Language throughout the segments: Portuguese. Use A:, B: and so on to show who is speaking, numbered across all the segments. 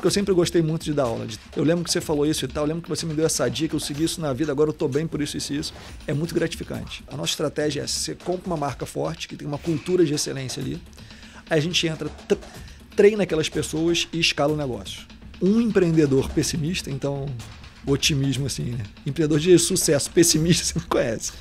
A: porque eu sempre gostei muito de dar aula. Eu lembro que você falou isso e tal, eu lembro que você me deu essa dica, eu segui isso na vida, agora eu estou bem por isso, isso e isso. É muito gratificante. A nossa estratégia é: você compra uma marca forte, que tem uma cultura de excelência ali, aí a gente entra, treina aquelas pessoas e escala o negócio. Um empreendedor pessimista, então, otimismo assim, né? Empreendedor de sucesso pessimista, você não conhece.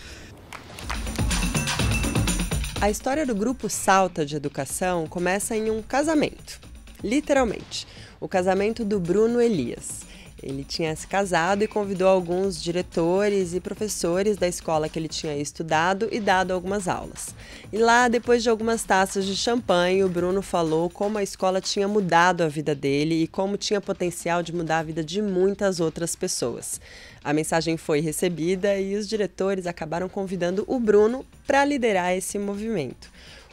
B: A história do grupo Salta de Educação começa em um casamento, literalmente. O casamento do Bruno Elias. Ele tinha se casado e convidou alguns diretores e professores da escola que ele tinha estudado e dado algumas aulas. E lá, depois de algumas taças de champanhe, o Bruno falou como a escola tinha mudado a vida dele e como tinha potencial de mudar a vida de muitas outras pessoas. A mensagem foi recebida e os diretores acabaram convidando o Bruno para liderar esse movimento.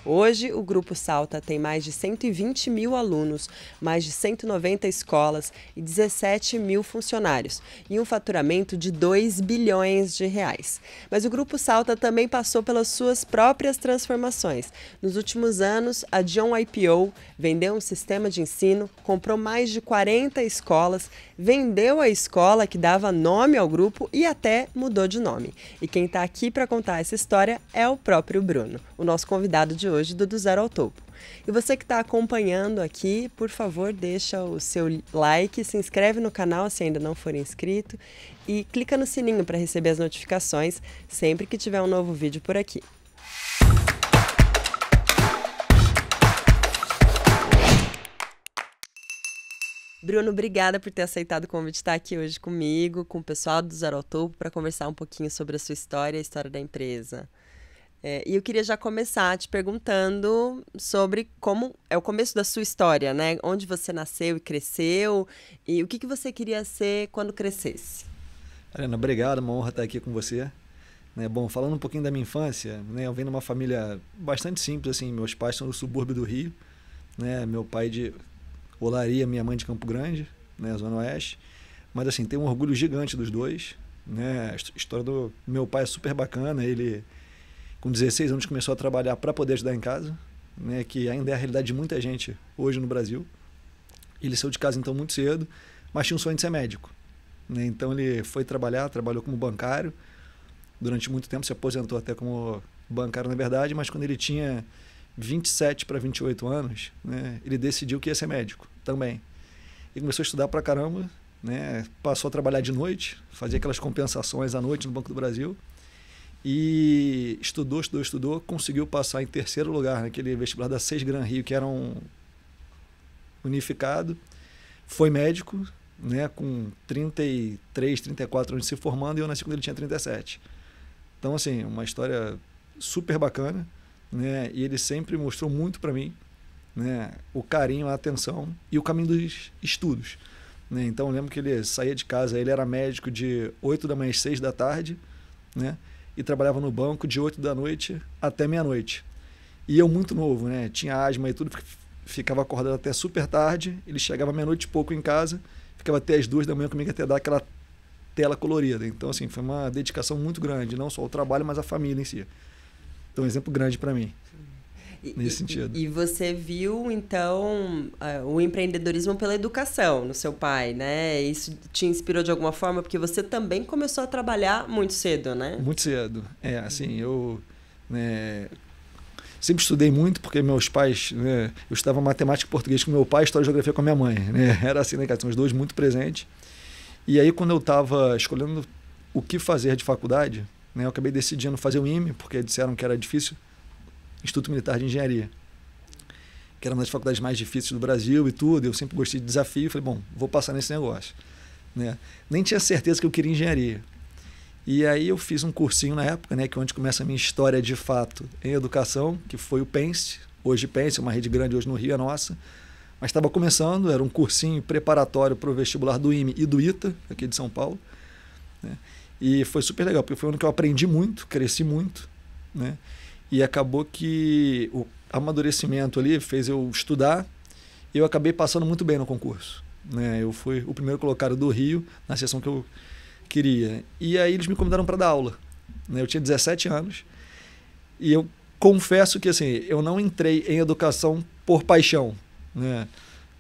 B: Hoje, o Grupo Salta tem mais de 120 mil alunos, mais de 190 escolas e 17 mil funcionários, e um faturamento de 2 bilhões de reais. Mas o Grupo Salta também passou pelas suas próprias transformações. Nos últimos anos, a John IPO vendeu um sistema de ensino, comprou mais de 40 escolas, vendeu a escola que dava nome ao grupo e até mudou de nome. E quem está aqui para contar essa história é o próprio Bruno, o nosso convidado de hoje do Do Zero ao Topo. E você que está acompanhando aqui, por favor, deixa o seu like, se inscreve no canal se ainda não for inscrito e clica no sininho para receber as notificações sempre que tiver um novo vídeo por aqui. Bruno, obrigada por ter aceitado o convite de estar aqui hoje comigo, com o pessoal do Zero ao Topo, para conversar um pouquinho sobre a sua história e a história da empresa. É, e eu queria já começar te perguntando sobre como é o começo da sua história, né? Onde você nasceu e cresceu e o que, que você queria ser quando crescesse.
A: Helena, obrigado, uma honra estar aqui com você. Né, bom, falando um pouquinho da minha infância, né, eu venho de uma família bastante simples, assim, meus pais são do subúrbio do Rio, né, meu pai de Olaria, minha mãe de Campo Grande, né, Zona Oeste, mas assim, tem um orgulho gigante dos dois, né, a história do meu pai é super bacana, ele com 16 anos começou a trabalhar para poder ajudar em casa, né, que ainda é a realidade de muita gente hoje no Brasil. Ele saiu de casa então muito cedo, mas tinha um sonho de ser médico. Né? Então ele foi trabalhar, trabalhou como bancário, durante muito tempo se aposentou até como bancário na verdade, mas quando ele tinha 27 para 28 anos, né, ele decidiu que ia ser médico também. E começou a estudar para caramba, né, passou a trabalhar de noite, fazia aquelas compensações à noite no Banco do Brasil e estudou, estudou, estudou, conseguiu passar em terceiro lugar naquele vestibular da Seis Gran Rio, que era um unificado. Foi médico, né, com 33, 34 anos se formando, e eu nasci quando ele tinha 37. Então, assim, uma história super bacana, né, e ele sempre mostrou muito para mim, né, o carinho, a atenção e o caminho dos estudos. Né? Então, eu lembro que ele saía de casa, ele era médico de 8 da manhã às 6 da tarde, né, e trabalhava no banco de 8 da noite até meia-noite. E eu muito novo, né? Tinha asma e tudo, ficava acordado até super tarde. Ele chegava meia-noite e pouco em casa, ficava até as duas da manhã comigo até dar aquela tela colorida. Então, assim, foi uma dedicação muito grande, não só ao trabalho, mas à família em si. Então, um exemplo grande para mim nesse sentido.
B: E você viu, então, uh, o empreendedorismo pela educação no seu pai, né? Isso te inspirou de alguma forma? Porque você também começou a trabalhar muito cedo, né?
A: Muito cedo. É, assim, eu... Né, sempre estudei muito porque meus pais, né, eu estava matemática e português com meu pai, história e geografia com a minha mãe, né? Era assim, né, cara? São os dois muito presentes. E aí quando eu estava escolhendo o que fazer de faculdade, né, eu acabei decidindo fazer o IME, porque disseram que era difícil Instituto Militar de Engenharia, que era uma das faculdades mais difíceis do Brasil e tudo. Eu sempre gostei de desafio. Falei, bom, vou passar nesse negócio. Né? Nem tinha certeza que eu queria engenharia. E aí eu fiz um cursinho na época, né, que é onde começa a minha história de fato em educação, que foi o Pense. Hoje Pense, é uma rede grande hoje no Rio, é nossa. Mas estava começando, era um cursinho preparatório para o vestibular do IME e do ITA, aqui de São Paulo. Né? E foi super legal, porque foi onde eu aprendi muito, cresci muito. Né? E acabou que o amadurecimento ali fez eu estudar e eu acabei passando muito bem no concurso. Né? Eu fui o primeiro colocado do Rio na sessão que eu queria. E aí eles me convidaram para dar aula. Né? Eu tinha 17 anos e eu confesso que assim, eu não entrei em educação por paixão. Né?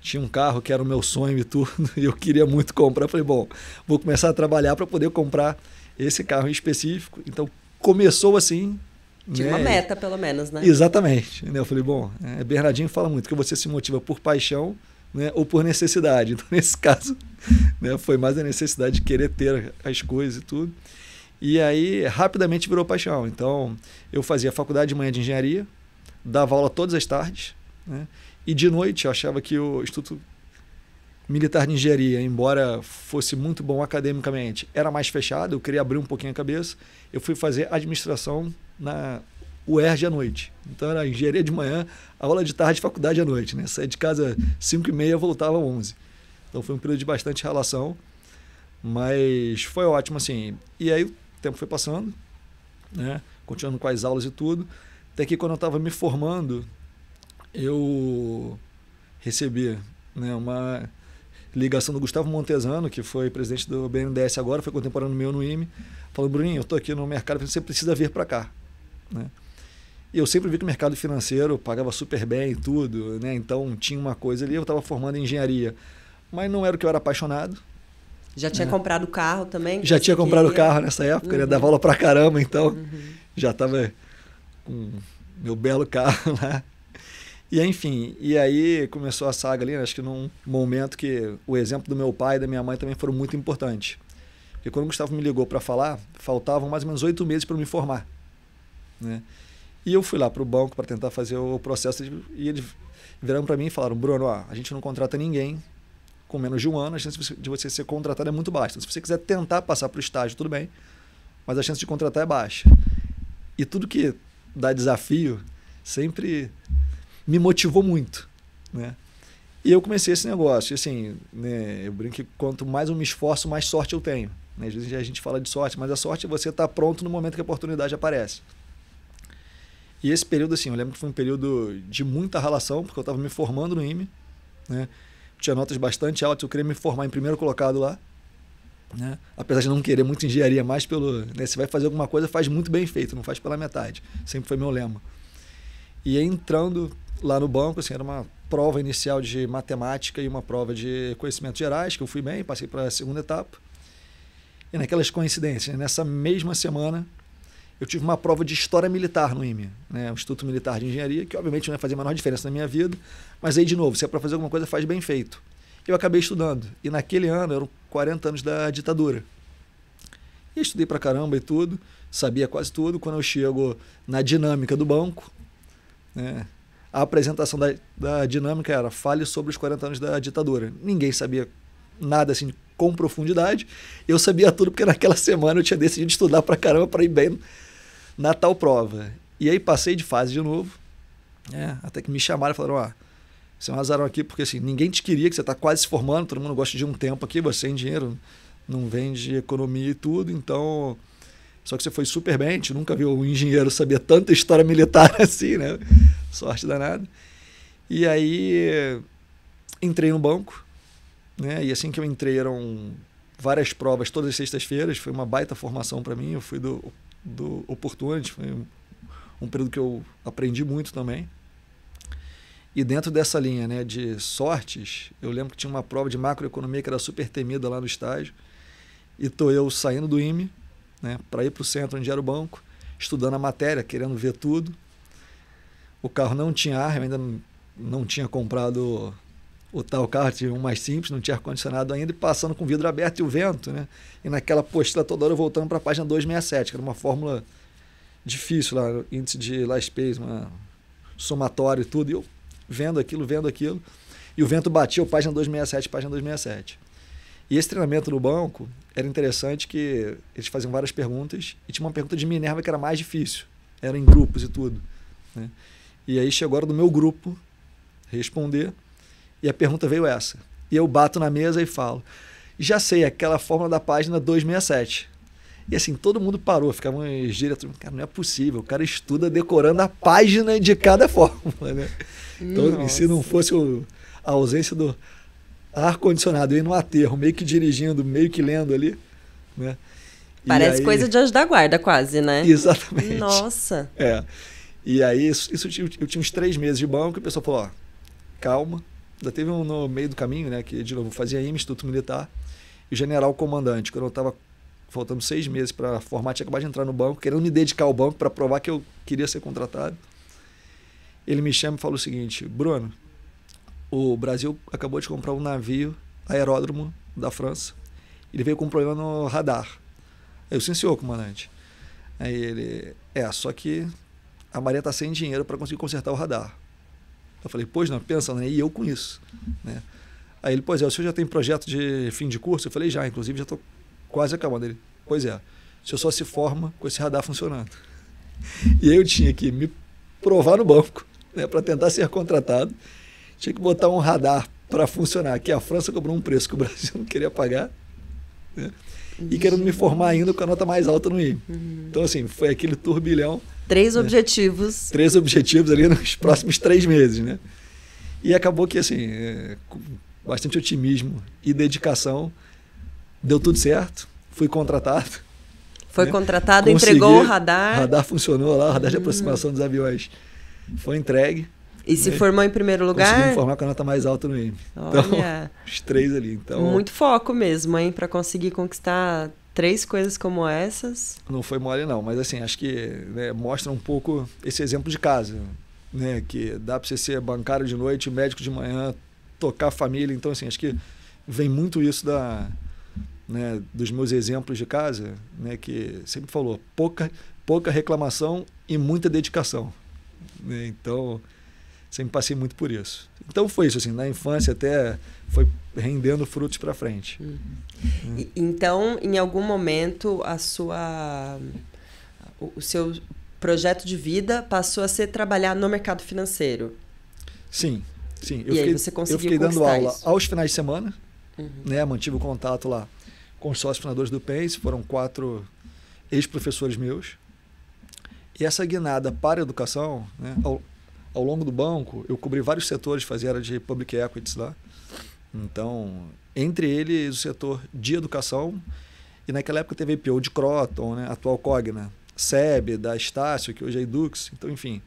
A: Tinha um carro que era o meu sonho e tudo, e eu queria muito comprar. Falei, bom, vou começar a trabalhar para poder comprar esse carro em específico. Então começou assim.
B: Tinha né? uma meta, pelo menos, né?
A: Exatamente. Eu falei, bom, é, Bernardinho fala muito que você se motiva por paixão né, ou por necessidade. Então, nesse caso, né, foi mais a necessidade de querer ter as coisas e tudo. E aí, rapidamente virou paixão. Então, eu fazia faculdade de manhã de engenharia, dava aula todas as tardes, né, e de noite eu achava que o Instituto Militar de Engenharia, embora fosse muito bom academicamente, era mais fechado, eu queria abrir um pouquinho a cabeça. Eu fui fazer administração na UERJ à noite. Então era engenharia de manhã, aula de tarde, faculdade à noite. Né? Saía de casa 5 e meia, voltava às 11. Então foi um período de bastante relação, mas foi ótimo assim. E aí o tempo foi passando, né? continuando com as aulas e tudo. Até que quando eu estava me formando, eu recebi né, uma ligação do Gustavo Montesano, que foi presidente do BNDES agora, foi contemporâneo meu no IME, falando, Bruninho, eu estou aqui no mercado, você precisa vir para cá. Né? E eu sempre vi que o mercado financeiro pagava super bem e tudo, né? então tinha uma coisa ali, eu estava formando em engenharia, mas não era o que eu era apaixonado.
B: Já tinha né? comprado carro também?
A: Já tinha comprado queria? carro nessa época, uhum. né? dava aula para caramba, então uhum. já estava com meu belo carro lá. E enfim, e aí começou a saga ali, acho que num momento que o exemplo do meu pai e da minha mãe também foram muito importantes. Porque quando o Gustavo me ligou para falar, faltavam mais ou menos oito meses para me formar. Né? E eu fui lá para o banco para tentar fazer o processo e eles viraram para mim e falaram: Bruno, ó, a gente não contrata ninguém com menos de um ano, a chance de você ser contratado é muito baixa. Então, se você quiser tentar passar para o estágio, tudo bem, mas a chance de contratar é baixa. E tudo que dá desafio sempre me motivou muito, né? E eu comecei esse negócio. E assim, né, eu brinco que quanto mais eu me esforço, mais sorte eu tenho. Né? Às vezes a gente fala de sorte, mas a sorte é você estar tá pronto no momento que a oportunidade aparece. E esse período, assim, eu lembro que foi um período de muita relação, porque eu estava me formando no IME, né? Tinha notas bastante altas, eu queria me formar em primeiro colocado lá. Né? Apesar de não querer muito engenharia, mais pelo. Né? Se vai fazer alguma coisa, faz muito bem feito, não faz pela metade. Sempre foi meu lema. E entrando lá no banco, assim, era uma prova inicial de matemática e uma prova de conhecimentos gerais, que eu fui bem, passei para a segunda etapa. E naquelas coincidências, nessa mesma semana, eu tive uma prova de História Militar no IME, né, o Instituto Militar de Engenharia, que obviamente não ia fazer a menor diferença na minha vida, mas aí, de novo, se é para fazer alguma coisa, faz bem feito. Eu acabei estudando, e naquele ano eram 40 anos da ditadura. E estudei para caramba e tudo, sabia quase tudo. Quando eu chego na dinâmica do banco, né, a apresentação da, da dinâmica era fale sobre os 40 anos da ditadura. Ninguém sabia nada assim com profundidade. Eu sabia tudo porque naquela semana eu tinha decidido estudar para caramba para ir bem na tal prova. E aí passei de fase de novo, né? até que me chamaram e falaram: ó, você é um azarão aqui porque assim, ninguém te queria, que você está quase se formando, todo mundo gosta de um tempo aqui, você tem dinheiro, não vende economia e tudo, então só que você foi super bem, a gente nunca viu um engenheiro saber tanta história militar assim, né? Sorte danada. E aí entrei no banco, né? E assim que eu entrei eram várias provas todas as sextas-feiras, foi uma baita formação para mim. Eu fui do, do Opportunity, foi um, um período que eu aprendi muito também. E dentro dessa linha né, de sortes, eu lembro que tinha uma prova de macroeconomia que era super temida lá no estágio. E tô eu saindo do IME né, para ir para o centro onde era o banco, estudando a matéria, querendo ver tudo. O carro não tinha ar, eu ainda não, tinha comprado o tal carro, tinha um mais simples, não tinha ar-condicionado ainda, e passando com o vidro aberto e o vento, né? E naquela postura toda hora voltando para a página 267, que era uma fórmula difícil lá, índice de last Pace, uma somatório e tudo, e eu vendo aquilo, vendo aquilo, e o vento batia, página 267, página 267. E esse treinamento no banco era interessante que eles faziam várias perguntas e tinha uma pergunta de Minerva que era mais difícil. Era em grupos e tudo. Né? E aí chegou a hora do meu grupo responder e a pergunta veio essa. E eu bato na mesa e falo: já sei, aquela fórmula da página 267. E assim, todo mundo parou, ficava uns diretores, cara, não é possível, o cara estuda decorando a página de cada fórmula, né? Então, se não fosse o, a ausência do ar-condicionado, eu ia no aterro, meio que dirigindo, meio que lendo ali, né?
B: Parece aí... coisa de anjo da guarda, quase, né?
A: Exatamente.
B: Nossa.
A: É. E aí, isso, isso eu tinha uns três meses de banco e a pessoa falou: ó, calma, Ainda teve um no meio do caminho, né? Que, de novo, fazia IME, Instituto Militar, e o general comandante, quando eu estava faltando seis meses para formar, tinha acabado de entrar no banco, querendo me dedicar ao banco para provar que eu queria ser contratado. Ele me chama e fala o seguinte: Bruno, o Brasil acabou de comprar um navio aeródromo da França. Ele veio com um problema no radar. Aí eu, senhor, comandante. Aí ele, é, só que a Maria está sem dinheiro para conseguir consertar o radar. Eu falei, pois não, pensa, né? E eu com isso. Né? Aí ele, pois é, o senhor já tem projeto de fim de curso? Eu falei, já, inclusive já estou quase acabando. Ele, pois é, o senhor só se forma com esse radar funcionando. E eu tinha que me provar no banco, né, para tentar ser contratado. Tinha que botar um radar para funcionar, que a França cobrou um preço que o Brasil não queria pagar. Né? E querendo me formar ainda com a nota mais alta no IME. Uhum. Então, assim, foi aquele turbilhão.
B: Três né? objetivos.
A: Três objetivos ali nos próximos três meses, né? E acabou que, assim, é, com bastante otimismo e dedicação, deu tudo certo. Fui contratado.
B: Foi né? contratado, Consegui, entregou o radar.
A: O radar funcionou lá, o radar de aproximação dos aviões foi entregue.
B: E se formou em primeiro lugar?
A: Consegui formar com a nota mais alta no IME. Então, os três ali. Então,
B: Muito foco mesmo, hein? Para conseguir conquistar três coisas como essas.
A: Não foi mole, não. Mas, assim, acho que né, mostra um pouco esse exemplo de casa. Né? Que dá para você ser bancário de noite, médico de manhã, tocar a família. Então, assim, acho que vem muito isso da, né, dos meus exemplos de casa, né, que sempre falou pouca, pouca reclamação e muita dedicação. Né? Então, sempre passei muito por isso. Então foi isso, assim, na infância até foi rendendo frutos para frente. Uhum.
B: Uhum. Então, em algum momento, a sua, o seu projeto de vida passou a ser trabalhar no mercado financeiro?
A: Sim, sim.
B: Eu e fiquei, você conseguiu
A: Eu fiquei dando aula
B: isso?
A: aos finais de semana, uhum. né? Mantive o contato lá com os sócios fundadores do PENS, foram quatro ex-professores meus. E essa guinada para a educação, né, ao, longo do banco, eu cobri vários setores, fazia área de public equities lá. Então, entre eles, o setor de educação, e naquela época teve IPO de Croton, né, atual Cogna, SEB, da Estácio, que hoje é Edux, então, enfim.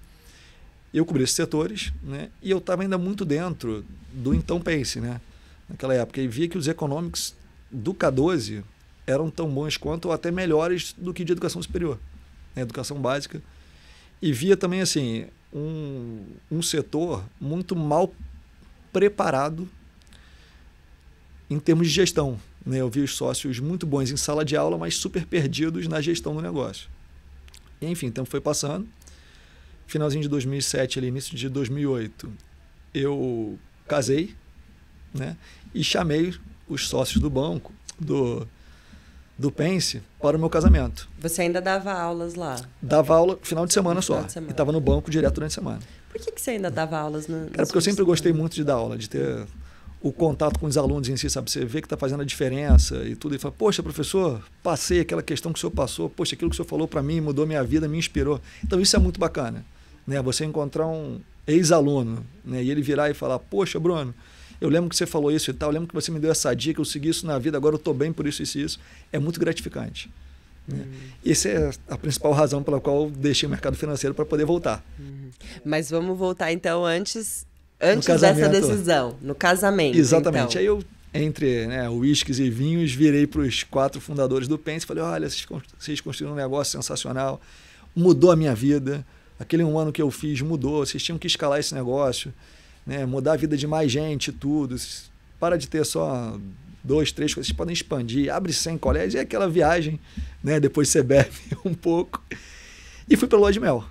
A: Eu cobri esses setores, né, e eu estava ainda muito dentro do então Pense, né, naquela época, e via que os econômicos do K12 eram tão bons quanto ou até melhores do que de educação superior, né, educação básica. E via também assim um, um setor muito mal preparado em termos de gestão. Né? Eu vi os sócios muito bons em sala de aula, mas super perdidos na gestão do negócio. E, enfim, o tempo foi passando. Finalzinho de 2007, ali, início de 2008, eu casei né? e chamei os sócios do banco, do, do Pense, para o meu casamento.
B: Você ainda dava aulas lá?
A: Dava aula final de semana no só. De semana. E estava no banco direto durante a semana.
B: Por que, que você ainda dava aulas no
A: Era porque eu sempre gostei muito de dar aula, de ter o contato com os alunos em si, sabe? Você vê que está fazendo a diferença e tudo. E fala, poxa, professor, passei aquela questão que o senhor passou. Poxa, aquilo que o senhor falou para mim mudou minha vida, me inspirou. Então isso é muito bacana. Né? Você encontrar um ex-aluno né? e ele virar e falar, poxa, Bruno, eu lembro que você falou isso e tal, eu lembro que você me deu essa dica, eu segui isso na vida, agora eu estou bem por isso, isso e isso. É muito gratificante. Né? Uhum. Essa é a principal razão pela qual deixei o mercado financeiro para poder voltar.
B: Uhum. Mas vamos voltar então antes, antes dessa decisão, no casamento.
A: Exatamente.
B: Então.
A: Aí eu, entre né, uísques e vinhos, virei para os quatro fundadores do Pense e falei: olha, vocês construíram um negócio sensacional, mudou a minha vida. Aquele um ano que eu fiz mudou, vocês tinham que escalar esse negócio né? mudar a vida de mais gente, tudo. Para de ter só dois, três coisas, vocês podem expandir, abre 100 colégios, é aquela viagem, né? depois você bebe um pouco. E fui para Lua de Mel.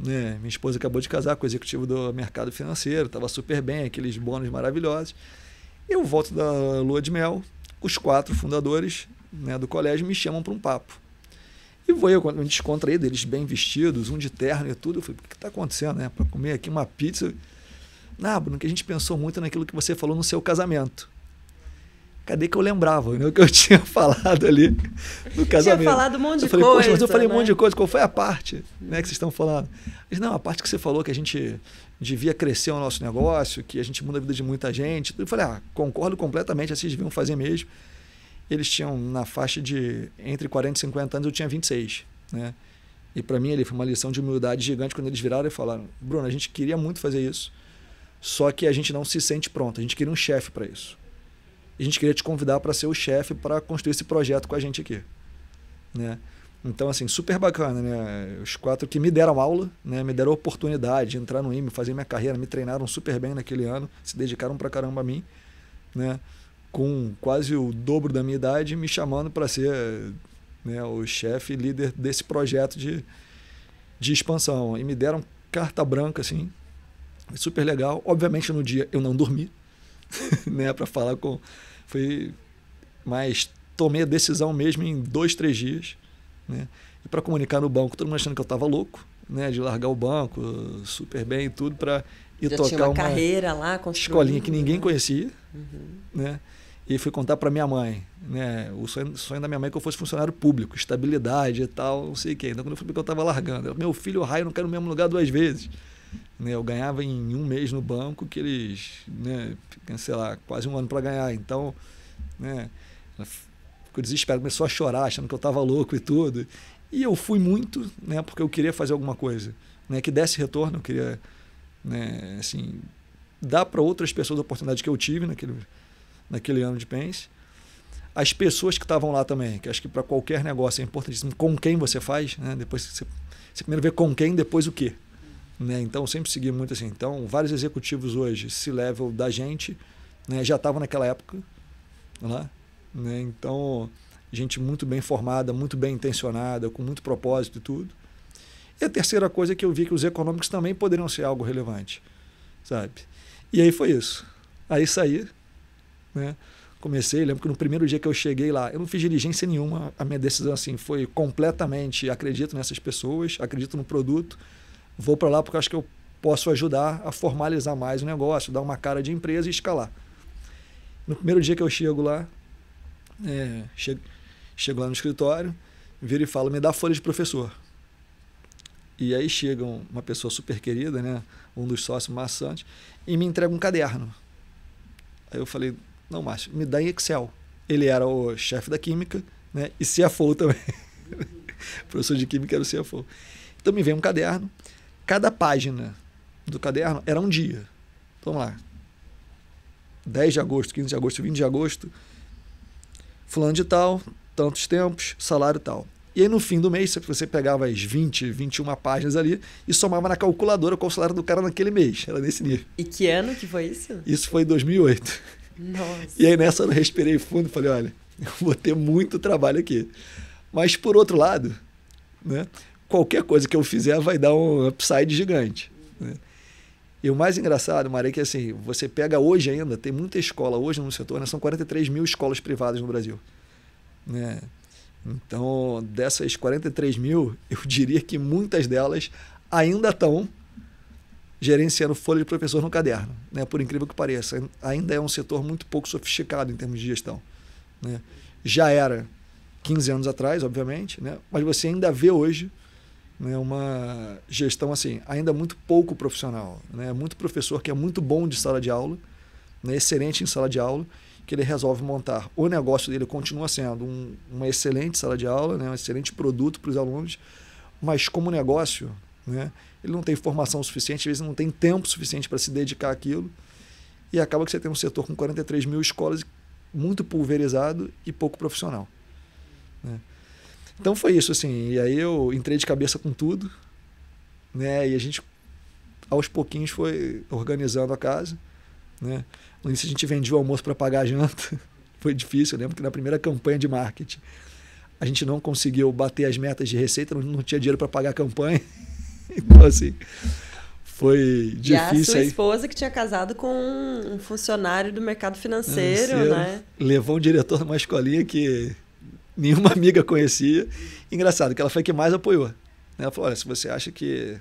A: Né? Minha esposa acabou de casar com o executivo do mercado financeiro, estava super bem, aqueles bônus maravilhosos. Eu volto da Lua de Mel, os quatro fundadores né, do colégio me chamam para um papo. E vou eu, me descontraído, eles bem vestidos, um de terno e tudo. Eu falei, o que está acontecendo? Né? Para comer aqui uma pizza ah, Bruno, que a gente pensou muito naquilo que você falou no seu casamento. Cadê que eu lembrava né, o que eu tinha falado ali no casamento?
B: Tinha falado um monte de
A: eu falei,
B: coisa.
A: Mas eu falei
B: né?
A: um monte de coisa. Qual foi a parte né, que vocês estão falando? Eles, não, a parte que você falou que a gente devia crescer o nosso negócio, que a gente muda a vida de muita gente. Eu falei, ah, concordo completamente, assim, deviam fazer mesmo. Eles tinham na faixa de entre 40 e 50 anos, eu tinha 26. Né? E para mim ele foi uma lição de humildade gigante quando eles viraram e falaram: Bruno, a gente queria muito fazer isso Só que a gente não se sente pronto. A gente queria um chefe para isso. A gente queria te convidar para ser o chefe para construir esse projeto com a gente aqui, né? Então, assim, super bacana, né? Os quatro que me deram aula, né? Me deram a oportunidade de entrar no IME, fazer minha carreira, me treinaram super bem naquele ano, se dedicaram pra caramba a mim, né? Com quase o dobro da minha idade, me chamando para ser né, o chefe líder desse projeto de, de expansão. E me deram carta branca, assim, super legal. Obviamente, no dia eu não dormi, né? Para falar com... Foi... Mas tomei a decisão mesmo em dois, três dias né? E para comunicar no banco, todo mundo achando que eu estava louco, né? De largar o banco super bem e tudo para ir Já tocar tinha uma, uma
B: carreira lá,
A: escolinha que ninguém né? conhecia, uhum. né? E fui contar para minha mãe, né? O sonho, sonho, da minha mãe é que eu fosse funcionário público, estabilidade e tal, não sei o quê. Então quando eu falei que eu estava largando, eu, meu filho, raio, não quero no mesmo lugar duas vezes. Né? Eu ganhava em um mês no banco que eles, né? Sei lá, quase um ano para ganhar. Então, né? ficou desesperado, começou a chorar, achando que eu estava louco e tudo. E eu fui muito, né, porque eu queria fazer alguma coisa, né, que desse retorno, eu queria, né, assim, dar para outras pessoas a oportunidade que eu tive naquele, naquele ano de Pense. As pessoas que estavam lá também, que acho que para qualquer negócio é importantíssimo, com quem você faz, né, depois você, você primeiro vê com quem, depois o quê. Né? Então, sempre segui muito assim. Então, vários executivos hoje, se level da gente, né, já estavam naquela época lá, né? Então, gente muito bem formada, muito bem intencionada, com muito propósito e tudo. E a terceira coisa é que eu vi que os econômicos também poderiam ser algo relevante, sabe? E aí foi isso. Aí saí, né? Comecei, lembro que no primeiro dia que eu cheguei lá, eu não fiz diligência nenhuma, a minha decisão assim foi completamente acredito nessas pessoas, acredito no produto, vou para lá porque acho que eu posso ajudar a formalizar mais o negócio, dar uma cara de empresa e escalar. No primeiro dia que eu chego lá, é, chego, chego lá no escritório, viro e falo, me dá folha de professor. E aí chega uma pessoa super querida, né, um dos sócios maçantes, e me entrega um caderno. Aí eu falei, não, Márcio, me dá em Excel. Ele era o chefe da química, né, e CFO também. professor de química era o CFO. Então me vem um caderno, cada página do caderno era um dia. Então, vamos lá. 10 de agosto, 15 de agosto, 20 de agosto, fulano de tal, tantos tempos, salário tal. E aí no fim do mês, você pegava as 20, 21 páginas ali e somava na calculadora qual o salário do cara naquele mês. Era nesse nível.
B: E que ano que foi isso?
A: Isso foi em 2008.
B: Nossa.
A: E aí nessa eu respirei fundo e falei, olha, eu vou ter muito trabalho aqui. Mas por outro lado, né, qualquer coisa que eu fizer vai dar um upside gigante. Né? E o mais engraçado, Maria, é que assim, você pega hoje ainda, tem muita escola hoje no setor, né? são 43 mil escolas privadas no Brasil. Né? Então, dessas 43 mil, eu diria que muitas delas ainda estão gerenciando folha de professor no caderno, né? por incrível que pareça. Ainda é um setor muito pouco sofisticado em termos de gestão. Né? Já era 15 anos atrás, obviamente, né? mas você ainda vê hoje né, uma gestão assim ainda muito pouco profissional, né, muito professor que é muito bom de sala de aula, né, excelente em sala de aula, que ele resolve montar o negócio dele continua sendo um, uma excelente sala de aula, né, um excelente produto para os alunos, mas como negócio, né, ele não tem formação suficiente, às vezes não tem tempo suficiente para se dedicar àquilo, e acaba que você tem um setor com 43 mil escolas muito pulverizado e pouco profissional. Né? Então foi isso, assim. E aí eu entrei de cabeça com tudo, né? E a gente, aos pouquinhos, foi organizando a casa, né? No início a gente vendia o almoço para pagar a janta. foi difícil. Eu lembro que na primeira campanha de marketing a gente não conseguiu bater as metas de receita, não, não tinha dinheiro para pagar a campanha. então, assim, foi difícil. E a
B: sua esposa que tinha casado com um funcionário do mercado financeiro, financeiro né?
A: Levou um diretor de uma escolinha que nenhuma amiga conhecia. Engraçado que ela foi que mais apoiou. Ela falou: olha, se você acha que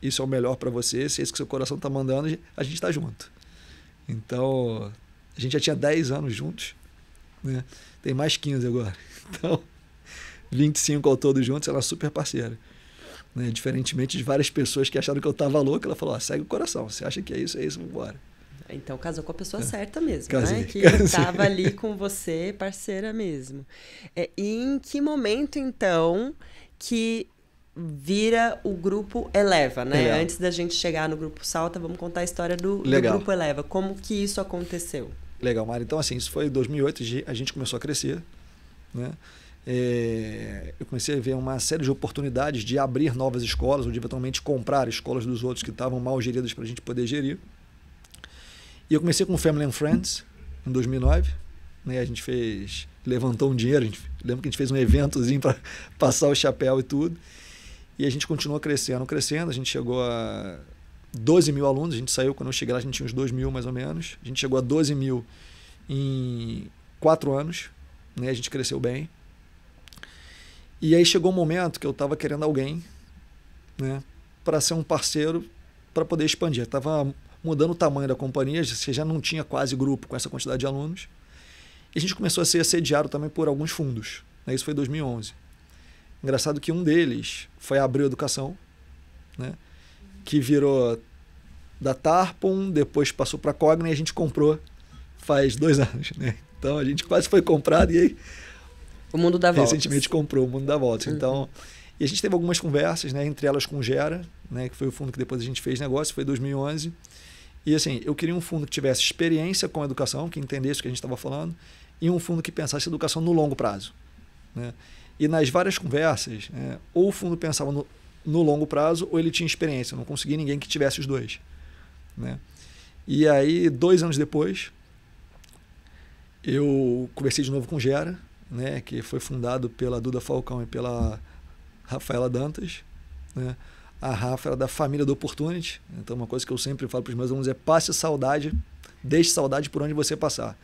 A: isso é o melhor para você, se é isso que seu coração está mandando, a gente está junto. Então, a gente já tinha 10 anos juntos, né? tem mais 15 agora. Então, 25 ao todo juntos, ela é super parceira. Né? Diferentemente de várias pessoas que acharam que eu estava louco, ela falou: segue o coração, você acha que é isso, é isso, vamos embora.
B: Então casou com a pessoa é. certa mesmo,
A: casei,
B: né? Que
A: estava
B: ali com você, parceira mesmo. É, e em que momento, então, que vira o grupo Eleva, né?
A: Eleva.
B: Antes da gente chegar no grupo Salta, vamos contar a história do, do
A: Legal.
B: grupo Eleva. Como que isso aconteceu?
A: Legal, Mari. Então, assim, isso foi em 2008, a gente começou a crescer, né? É, eu comecei a ver uma série de oportunidades de abrir novas escolas, ou de eventualmente comprar escolas dos outros que estavam mal geridas para a gente poder gerir. E eu comecei com Family and Friends, em 2009. Né? A gente fez, levantou um dinheiro, gente, lembro que a gente fez um eventozinho para passar o chapéu e tudo. E a gente continuou crescendo, crescendo. A gente chegou a 12 mil alunos. A gente saiu, quando eu cheguei lá, a gente tinha uns 2 mil mais ou menos. A gente chegou a 12 mil em quatro anos. Né? A gente cresceu bem. E aí chegou um momento que eu estava querendo alguém né, para ser um parceiro para poder expandir. Estava mudando o tamanho da companhia, você já não tinha quase grupo com essa quantidade de alunos. E a gente começou a ser assediado também por alguns fundos. Né? Isso foi em 2011. Engraçado que um deles foi a Abril Educação, né? que virou da Tarpon, depois passou para a Cogna e a gente comprou faz dois anos. Né? Então a gente quase foi comprado e aí
B: o Mundo da Volta.
A: Recentemente comprou o Mundo da Volta. Uhum. Então, e a gente teve algumas conversas, né, entre elas com o Gera, né, que foi o fundo que depois a gente fez negócio, foi em 2011. E assim, eu queria um fundo que tivesse experiência com educação, que entendesse o que a gente estava falando, e um fundo que pensasse educação no longo prazo. Né? E nas várias conversas, né, ou o fundo pensava no, no, longo prazo, ou ele tinha experiência. Eu não consegui ninguém que tivesse os dois. Né? E aí, dois anos depois, eu conversei de novo com o Gera, né, que foi fundado pela Duda Falcão e pela Rafaela Dantas. Né? A Rafa era da família do Opportunity. Então, uma coisa que eu sempre falo para os meus alunos é passe saudade, deixe saudade por onde você passar.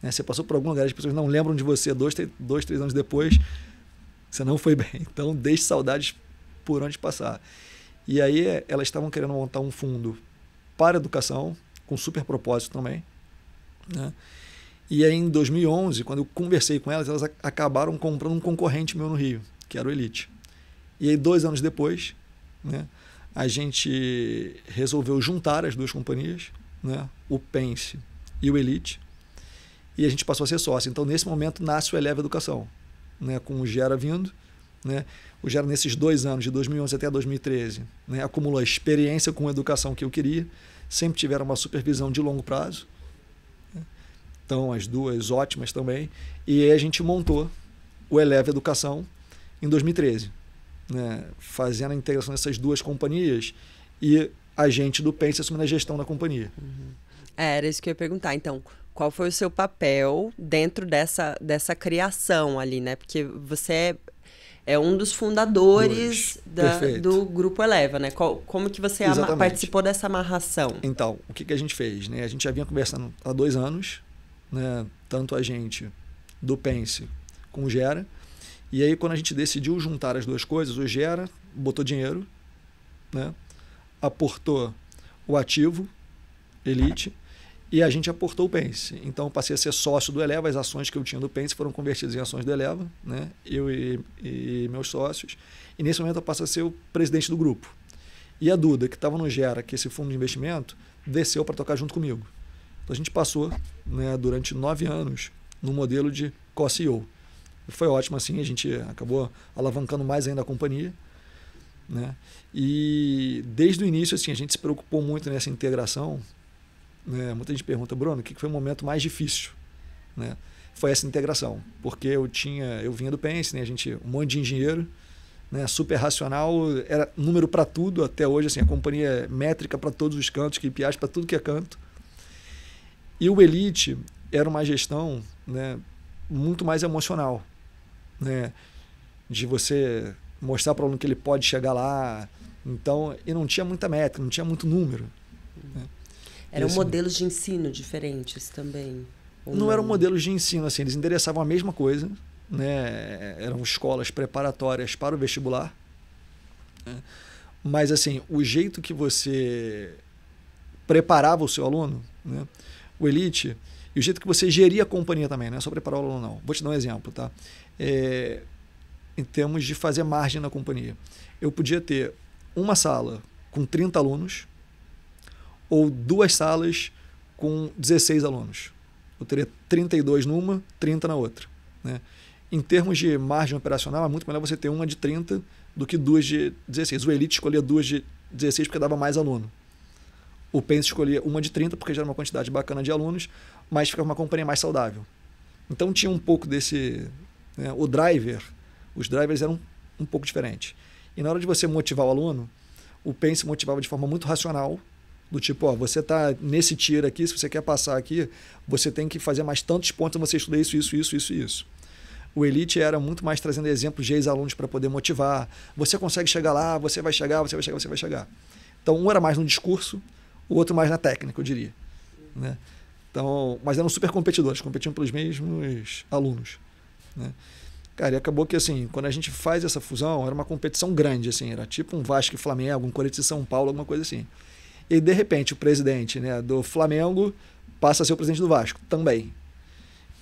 A: Né? Você passou por algum lugar, as pessoas não lembram de você dois, três, dois, três anos depois, você não foi bem. Então, deixe saudades por onde passar. E aí, elas estavam querendo montar um fundo para educação, com super propósito também. Né? E aí, em 2011, quando eu conversei com elas, elas acabaram comprando um concorrente meu no Rio, que era o Elite. E aí, dois anos depois, né, a gente resolveu juntar as duas companhias, né, o Pense e o Elite, e a gente passou a ser sócio. Então, nesse momento, nasce o Eleva Educação, né, com o Gera vindo. Né, o Gera, nesses dois anos, de 2011 até 2013, né, acumulou experiência com a educação que eu queria, sempre tiveram uma supervisão de longo prazo, então, as duas ótimas também. E aí a gente montou o Eleve Educação em 2013, né? fazendo a integração dessas duas companhias e a gente do Pense assumindo a gestão da companhia.
B: Uhum. É, era isso que eu ia perguntar. Então, qual foi o seu papel dentro dessa, dessa criação ali, né? Porque você é, é um dos fundadores da, do Grupo Eleva, né? Qual, como que você participou dessa amarração?
A: Então, o que, que a gente fez? Né? A gente já vinha conversando há dois anos, né, tanto a gente do Pense com o Gera. E aí, quando a gente decidiu juntar as duas coisas, o Gera botou dinheiro, né, aportou o ativo, Elite, e a gente aportou o Pense. Então, passei a ser sócio do Eleva, as ações que eu tinha do Pense foram convertidas em ações do Eleva, né, eu e, e meus sócios. E nesse momento eu passo a ser o presidente do grupo. E a Duda, que estava no Gera, que é esse fundo de investimento, desceu para tocar junto comigo. Então a gente passou né, durante nove anos no modelo de co-CEO. Foi ótimo assim, a gente acabou alavancando mais ainda a companhia. Né? E desde o início assim, a gente se preocupou muito nessa integração. Né? Muita gente pergunta, Bruno, o que foi o momento mais difícil? Né? Foi essa integração, porque eu tinha, eu vinha do Pense, né? a gente, um monte de engenheiro, né? super racional, era número para tudo até hoje, assim, a companhia é métrica para todos os cantos, KPIs para tudo que é canto. E o Elite era uma gestão né, muito mais emocional, né, de você mostrar para o aluno que ele pode chegar lá. Então, e não tinha muita métrica, não tinha muito número. Né.
B: Eram assim, modelos de ensino diferentes também?
A: Não, não, eram modelos de ensino, assim, eles endereçavam a mesma coisa, né, eram escolas preparatórias para o vestibular. Né, mas, assim, o jeito que você preparava o seu aluno, né, o Elite e o jeito que você geria a companhia também, não é só preparar o aluno, não. Vou te dar um exemplo, tá? É, em termos de fazer margem na companhia. Eu podia ter uma sala com 30 alunos ou duas salas com 16 alunos. Eu teria 32 numa, 30 na outra. Né? em termos de margem operacional, é muito melhor você ter uma de 30 do que duas de 16. O Elite escolhia duas de 16 porque dava mais aluno. O Pense escolhia uma de 30 porque já era uma quantidade bacana de alunos, mas ficava uma companhia mais saudável. Então tinha um pouco desse. Né, o driver, os drivers eram um pouco diferentes. E na hora de você motivar o aluno, o Pense motivava de forma muito racional, do tipo, ó, você está nesse tier aqui, se você quer passar aqui, você tem que fazer mais tantos pontos, você estuda isso, isso, isso, isso, isso. O Elite era muito mais trazendo exemplos de ex-alunos para poder motivar. Você consegue chegar lá, você vai chegar, você vai chegar, você vai chegar. Então, um era mais no discurso, o outro mais na técnica, eu diria. Né? Então, mas eram super competidores, competiam pelos mesmos alunos. Né? Cara, e acabou que assim, quando a gente faz essa fusão, era uma competição grande, assim, era tipo um Vasco e Flamengo, um Corinthians e São Paulo, alguma coisa assim. E de repente o presidente né, do Flamengo passa a ser o presidente do Vasco também.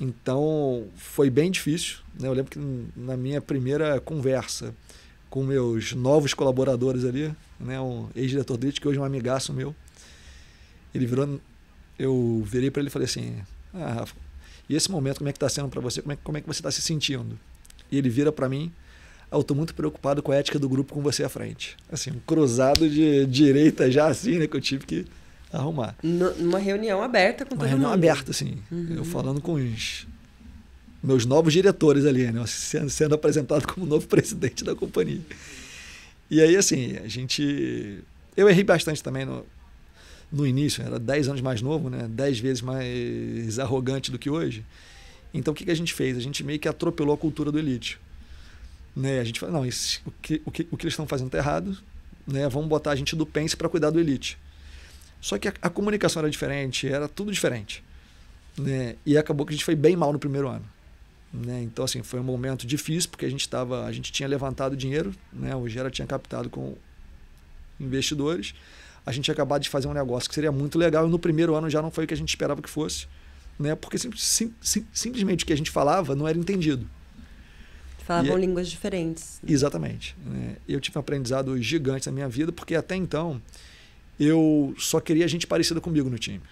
A: Então foi bem difícil. Né? Eu lembro que na minha primeira conversa com meus novos colaboradores ali, né, um ex-diretor dele, que hoje é um amigaço meu, ele virou, eu virei para ele e falei assim: Ah, Rafa, e esse momento como é que está sendo para você? Como é, como é que você está se sentindo? E ele vira para mim eu estou muito preocupado com a ética do grupo com você à frente. Assim, um cruzado de direita já assim, né, que eu tive que arrumar.
B: Numa reunião aberta com
A: Uma
B: todo
A: reunião
B: mundo.
A: aberta, assim. Uhum. Eu falando com os meus novos diretores ali, né, sendo, sendo apresentado como novo presidente da companhia. E aí, assim, a gente... Eu errei bastante também no, no início, era 10 anos mais novo, né, 10 vezes mais arrogante do que hoje. Então, o que, que a gente fez? A gente meio que atropelou a cultura do elite. Né? A gente fala, não, isso, o, que, o, que, o que eles estão fazendo está errado, né? vamos botar a gente do Pense para cuidar do Elite. Só que a, a, comunicação era diferente, era tudo diferente. Né? E acabou que a gente foi bem mal no primeiro ano. Né? Então, assim, foi um momento difícil, porque a gente, tava, a gente tinha levantado dinheiro, né? o Gera tinha captado com investidores, a gente acabado de fazer um negócio que seria muito legal, e no primeiro ano já não foi o que a gente esperava que fosse, né? porque sim, sim, sim, simplesmente o que a gente falava não era entendido.
B: Falavam e, é línguas diferentes.
A: Exatamente. Né? Eu tive um aprendizado gigante na minha vida, porque até então eu só queria gente parecida comigo no time.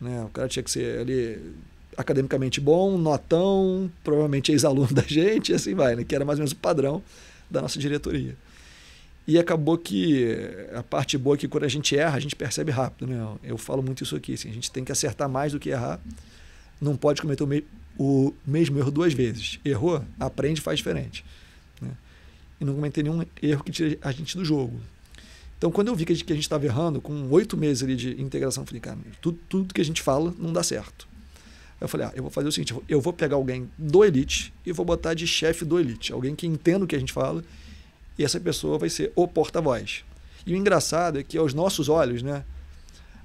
A: Né? O cara tinha que ser ali academicamente bom, notão, provavelmente ex-aluno da gente, e assim vai, né? que era mais ou menos o padrão da nossa diretoria. E acabou que a parte boa é que quando a gente erra, a gente percebe rápido. Né? Eu falo muito isso aqui, assim, a gente tem que acertar mais do que errar. Não pode cometer o o mesmo erro duas vezes. Errou, aprende e faz diferente. Né? E não cometer nenhum erro que tire a gente do jogo. Então, quando eu vi que a gente estava errando, com oito meses ali de integração, eu falei, cara, tudo, tudo que a gente fala não dá certo. Eu falei, ah, eu vou fazer o seguinte, eu vou pegar alguém do Elite e vou botar de chefe do Elite, alguém que entenda o que a gente fala, e essa pessoa vai ser o porta-voz. E o engraçado é que aos nossos olhos, né,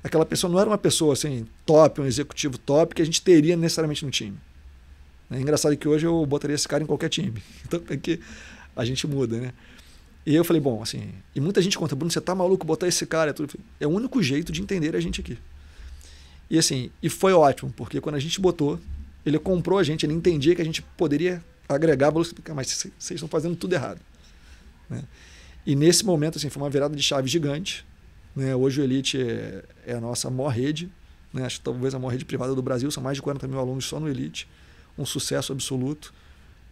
A: aquela pessoa não era uma pessoa assim top, um executivo top que a gente teria necessariamente no time. É engraçado que hoje eu botaria esse cara em qualquer time. Então é que a gente muda, né? E eu falei, bom, assim, e muita gente conta, Bruno, você tá maluco botar esse cara? É o único jeito de entender a gente aqui. E assim, e foi ótimo, porque quando a gente botou, ele comprou a gente, ele entendia que a gente poderia agregar mas vocês estão fazendo tudo errado. Né? E nesse momento, assim, foi uma virada de chave gigante. Né? Hoje o Elite é, é a nossa maior rede, né? acho que talvez a maior rede privada do Brasil, são mais de 40 mil alunos só no Elite um sucesso absoluto,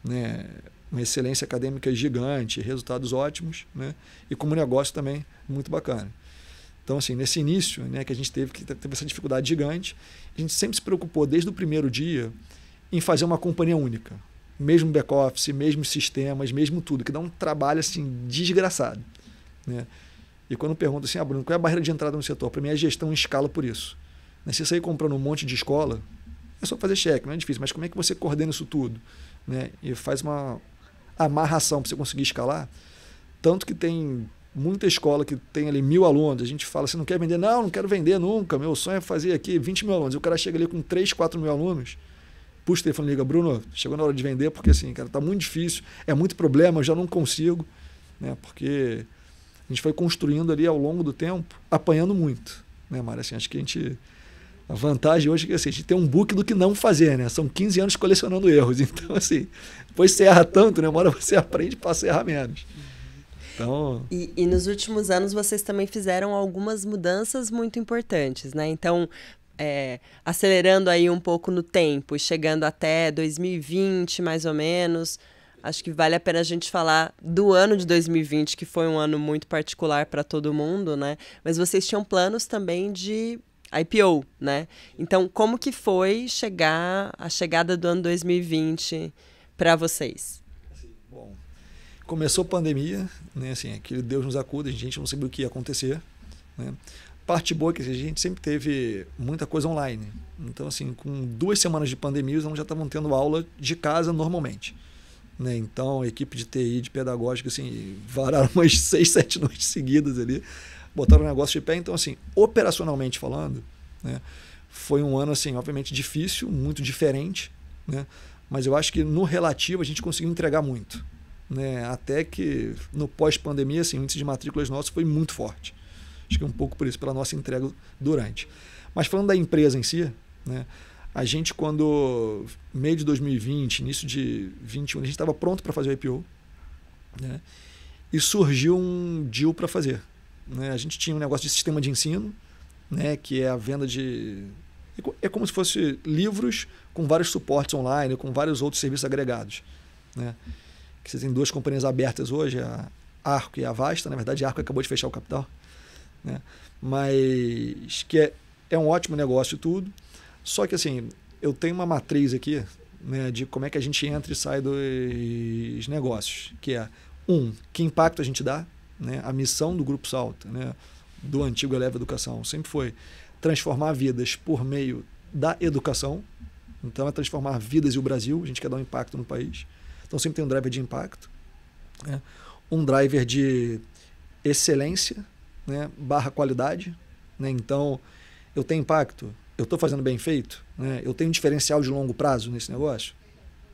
A: né? uma excelência acadêmica gigante, resultados ótimos, né? e como negócio também muito bacana. Então, assim, nesse início, né, que a gente teve que teve essa dificuldade gigante, a gente sempre se preocupou desde o primeiro dia em fazer uma companhia única, mesmo back-office, mesmo sistemas, mesmo tudo, que dá um trabalho assim desgraçado, né? E quando pergunta assim, ah, Bruno, qual é a barreira de entrada no setor? Para mim, a gestão em escala por isso. Né? Se sair comprando um monte de escola, é só fazer cheque, não é difícil, mas como é que você coordena isso tudo? Né? E faz uma amarração para você conseguir escalar. Tanto que tem muita escola que tem ali mil alunos, a gente fala, você não quer vender? Não, não quero vender nunca, meu sonho é fazer aqui 20 mil alunos. E o cara chega ali com 3, 4 mil alunos, puxa o telefone liga, Bruno, chegou na hora de vender, porque assim, cara, tá muito difícil, é muito problema, eu já não consigo, né? Porque a gente foi construindo ali ao longo do tempo, apanhando muito, né, Mário? Assim, acho que a gente a vantagem hoje é que assim, a gente tem um book do que não fazer, né? São 15 anos colecionando erros. Então, assim, depois você erra tanto, né? Uma hora você aprende para errar menos. Então...
B: E, e nos últimos anos vocês também fizeram algumas mudanças muito importantes, né? Então, é, acelerando aí um pouco no tempo, chegando até 2020 mais ou menos. Acho que vale a pena a gente falar do ano de 2020, que foi um ano muito particular para todo mundo, né? Mas vocês tinham planos também de IPO, né? Então, como que foi chegar a chegada do ano 2020 para vocês?
A: Bom, começou a pandemia, né? Assim, aquele Deus nos acuda, a gente não sabia o que ia acontecer, né? Parte boa é que a gente sempre teve muita coisa online. Então, assim, com duas semanas de pandemia, alunos já estavam tendo aula de casa normalmente. Né? Então, a equipe de TI, de pedagógica, assim, vararam umas seis, sete noites seguidas ali, botaram o negócio de pé. Então, assim, operacionalmente falando, né, foi um ano, assim, obviamente difícil, muito diferente, né? mas eu acho que no relativo a gente conseguiu entregar muito. Né? Até que no pós-pandemia, assim, o índice de matrículas nosso foi muito forte. Acho que é um pouco por isso, pela nossa entrega durante. Mas falando da empresa em si, né, a gente, quando meio de 2020, início de 2021, a gente estava pronto para fazer o IPO. Né, e surgiu um deal para fazer. Né? A gente tinha um negócio de sistema de ensino, né, que é a venda de. É como se fosse livros com vários suportes online, com vários outros serviços agregados. Né? Que você duas companhias abertas hoje, a Arco e a Vasta. Na verdade, a Arco acabou de fechar o capital né? Mas que é, é um ótimo negócio tudo. Só que assim, eu tenho uma matriz aqui né, de como é que a gente entra e sai dos negócios, que é um, que impacto a gente dá, né? A missão do Grupo Salta, né, do antigo Eleva Educação, sempre foi transformar vidas por meio da educação. Então é transformar vidas e o Brasil, a gente quer dar um impacto no país. Então sempre tem um driver de impacto, né? um driver de excelência, né, barra qualidade. Né? Então, eu tenho impacto, eu estou fazendo bem feito, né? eu tenho um diferencial de longo prazo nesse negócio.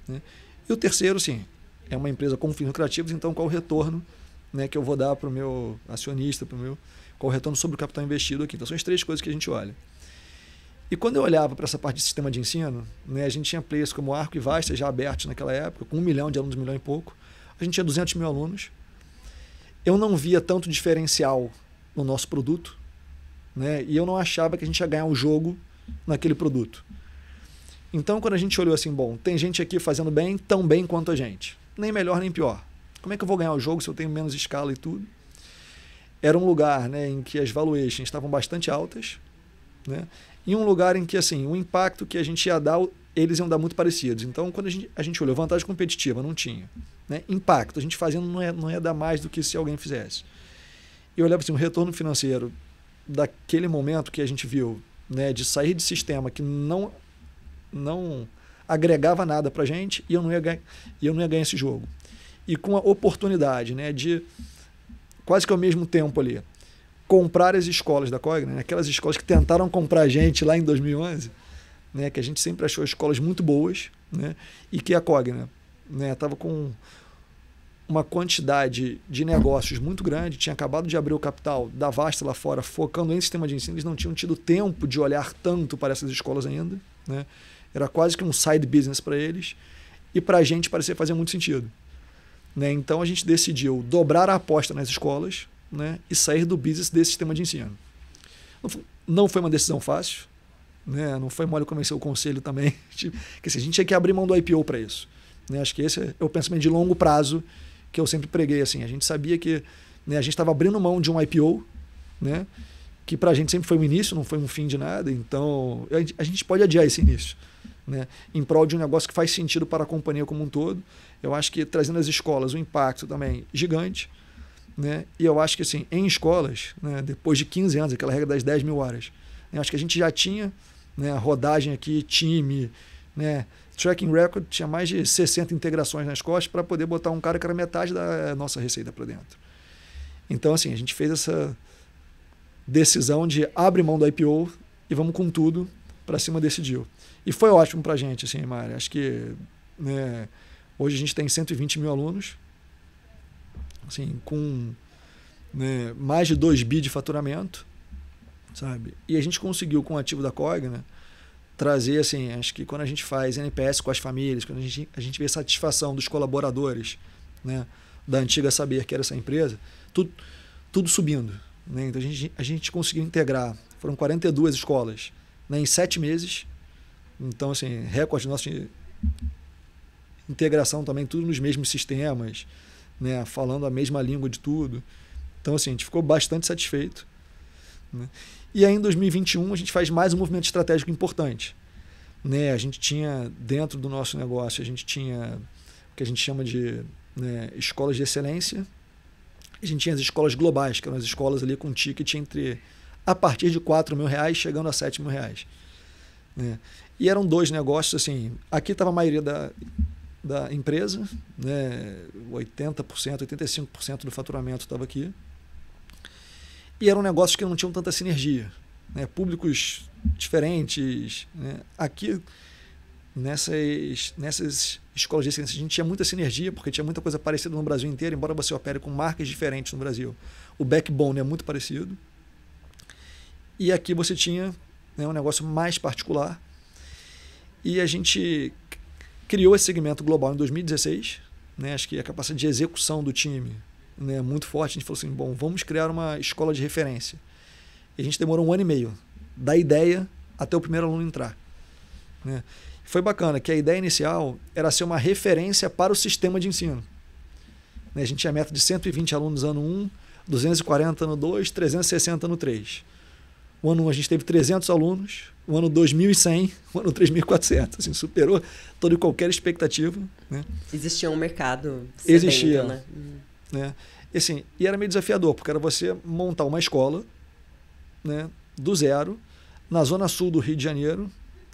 A: Né? E o terceiro, sim, é uma empresa com fins lucrativos, então qual o retorno né, que eu vou dar para o meu acionista, para o meu. Qual o retorno sobre o capital investido aqui. Então, são as três coisas que a gente olha. E quando eu olhava para essa parte de sistema de ensino, né, a gente tinha players como Arco e Vasta já abertos naquela época, com um milhão de alunos, um milhão e pouco. A gente tinha 200 mil alunos. Eu não via tanto diferencial no nosso produto, né? E eu não achava que a gente ia ganhar um jogo naquele produto. Então, quando a gente olhou assim, bom, tem gente aqui fazendo bem, tão bem quanto a gente, nem melhor nem pior. Como é que eu vou ganhar o jogo se eu tenho menos escala e tudo? Era um lugar, né, em que as valuations estavam bastante altas, né? E um lugar em que assim, o impacto que a gente ia dar, eles iam dar muito parecidos. Então, quando a gente, a gente olhou vantagem competitiva, não tinha, né? Impacto, a gente fazendo não ia, não ia dar mais do que se alguém fizesse. E eu olhava assim, o retorno financeiro daquele momento que a gente viu, né, de sair de sistema que não não agregava nada para a gente e eu não ia ganhar, eu não ia ganhar esse jogo. E com a oportunidade, né, de quase que ao mesmo tempo ali comprar as escolas da Cogna, né, aquelas escolas que tentaram comprar a gente lá em 2011, né, que a gente sempre achou escolas muito boas, né, e que a Cogna né, estava com uma quantidade de negócios muito grande, tinha acabado de abrir o capital da Vasta lá fora, focando em sistema de ensino, eles não tinham tido tempo de olhar tanto para essas escolas ainda. Né? Era quase que um side business para eles. E para a gente parecia fazer muito sentido. Né? Então a gente decidiu dobrar a aposta nas escolas né? e sair do business desse sistema de ensino. Não foi uma decisão fácil, né? não foi mole convencer o conselho também, que assim, a gente tinha que abrir mão do IPO para isso. Né? Acho que esse é o pensamento de longo prazo que eu sempre preguei assim. A gente sabia que né, a gente estava abrindo mão de um IPO, né? Que para a gente sempre foi um início, não foi um fim de nada. Então a gente pode adiar esse início, né? Em prol de um negócio que faz sentido para a companhia como um todo. Eu acho que trazendo as escolas, o impacto também gigante. Né? E eu acho que assim, em escolas, né, depois de 15 anos, aquela regra das 10 mil horas, né, acho que a gente já tinha né, rodagem aqui, time, né, Tracking Record tinha mais de 60 integrações nas costas para poder botar um cara que era metade da nossa receita para dentro. Então, assim, a gente fez essa decisão de abre mão do IPO e vamos com tudo para cima desse deal. E foi ótimo para a gente, assim, Mari. Acho que né, hoje a gente tem 120 mil alunos, assim, com né, mais de 2 bi de faturamento, sabe? E a gente conseguiu, com o ativo da Cogna, trazer, assim, acho que quando a gente faz NPS com as famílias, quando a gente, a gente vê satisfação dos colaboradores, né, da antiga Saber, que era essa empresa, tudo, tudo subindo. Né? Então a gente, a gente conseguiu integrar, foram 42 escolas né, em sete meses. Então, assim, recorde nosso de integração também, tudo nos mesmos sistemas, né, falando a mesma língua de tudo. Então, assim, a gente ficou bastante satisfeito. Né? E aí, em 2021, a gente faz mais um movimento estratégico importante. Né? A gente tinha, dentro do nosso negócio, a gente tinha o que a gente chama de né, escolas de excelência. A gente tinha as escolas globais, que eram as escolas ali com ticket entre a partir de 4 mil reais, chegando a 7 mil reais. Né? E eram dois negócios, assim, aqui estava a maioria da, da empresa, né? 80%, 85% do faturamento estava aqui. E eram negócios que não tinham tanta sinergia. Né? Públicos diferentes. Né? Aqui, nessas, nessas escolas de ciência, a gente tinha muita sinergia, porque tinha muita coisa parecida no Brasil inteiro, embora você opere com marcas diferentes no Brasil. O backbone é muito parecido. E aqui você tinha né, um negócio mais particular. E a gente criou esse segmento global em 2016. Né, acho que a capacidade de execução do time né, muito forte. A gente falou assim: bom, vamos criar uma escola de referência. E a gente demorou um ano e meio, da ideia até o primeiro aluno entrar. Né? Foi bacana que a ideia inicial era ser uma referência para o sistema de ensino. Né? A gente tinha meta de 120 alunos ano 1, 240 ano 2, 360 ano 3. O ano 1 a gente teve 300 alunos, o ano 2100, o ano 3400. Assim, superou toda e qualquer expectativa. Né?
B: Existia um mercado.
A: Existia. Né? Né? E, assim, e era meio desafiador, porque era você montar uma escola né, do zero, na zona sul do Rio de Janeiro,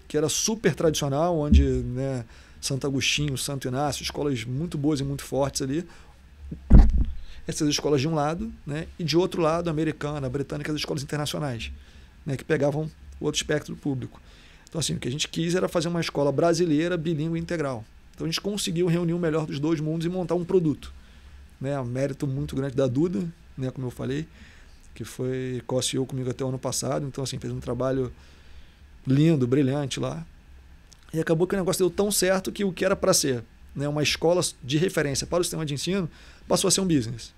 A: que era super tradicional, onde né, Santo Agostinho, Santo Inácio, escolas muito boas e muito fortes ali. Essas escolas de um lado, né, e de outro lado, americana, britânica, as escolas internacionais, né, que pegavam outro espectro público. Então, assim, o que a gente quis era fazer uma escola brasileira, bilíngue integral. Então, a gente conseguiu reunir o melhor dos dois mundos e montar um produto né, um mérito muito grande da Duda, né, como eu falei, que foi co-CEO comigo até o ano passado, então assim, fez um trabalho lindo, brilhante lá. E acabou que o negócio deu tão certo que o que era para ser né, uma escola de referência para o sistema de ensino passou a ser um business.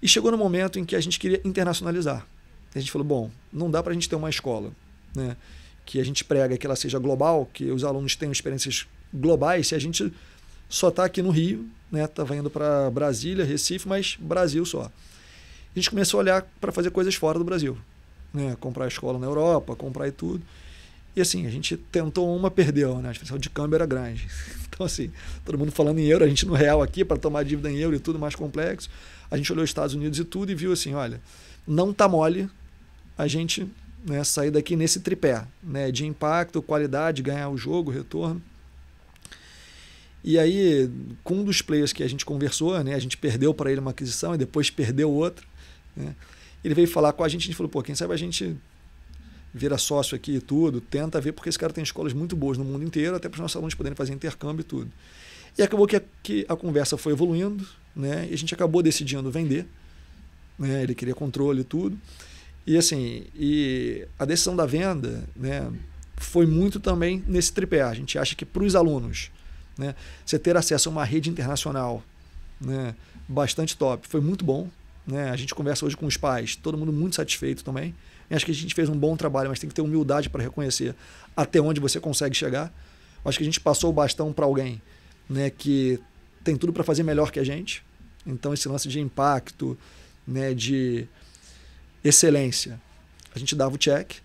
A: E chegou no momento em que a gente queria internacionalizar. A gente falou, bom, não dá para a gente ter uma escola né, que a gente prega que ela seja global, que os alunos tenham experiências globais, se a gente só está aqui no Rio, né? Tava indo para Brasília, Recife, mas Brasil só. A gente começou a olhar para fazer coisas fora do Brasil, né? Comprar escola na Europa, comprar e tudo. E assim, a gente tentou uma, perdeu, né? A diferença de câmbio era grande. Então assim, todo mundo falando em euro, a gente no real aqui para tomar dívida em euro e tudo mais complexo. A gente olhou os Estados Unidos e tudo e viu assim, olha, não tá mole a gente né, sair daqui nesse tripé, né? De impacto, qualidade, ganhar o jogo, retorno. E aí, com um dos players que a gente conversou, né, a gente perdeu para ele uma aquisição e depois perdeu outra. Né, ele veio falar com a gente, gente falou, pô, quem sabe a gente vira sócio aqui e tudo, tenta ver, porque esse cara tem escolas muito boas no mundo inteiro, até para os nossos alunos poderem fazer intercâmbio e tudo. E acabou que a, que a conversa foi evoluindo, né, e a gente acabou decidindo vender. Né, ele queria controle e tudo. E assim, e a decisão da venda né, foi muito também nesse tripé. A gente acha que para os alunos né? Você ter acesso a uma rede internacional né? bastante top foi muito bom. Né? A gente conversa hoje com os pais, todo mundo muito satisfeito também. Acho que a gente fez um bom trabalho, mas tem que ter humildade para reconhecer até onde você consegue chegar. Acho que a gente passou o bastão para alguém né, que tem tudo para fazer melhor que a gente. Então, esse lance de impacto, né, de excelência, a gente dava o check.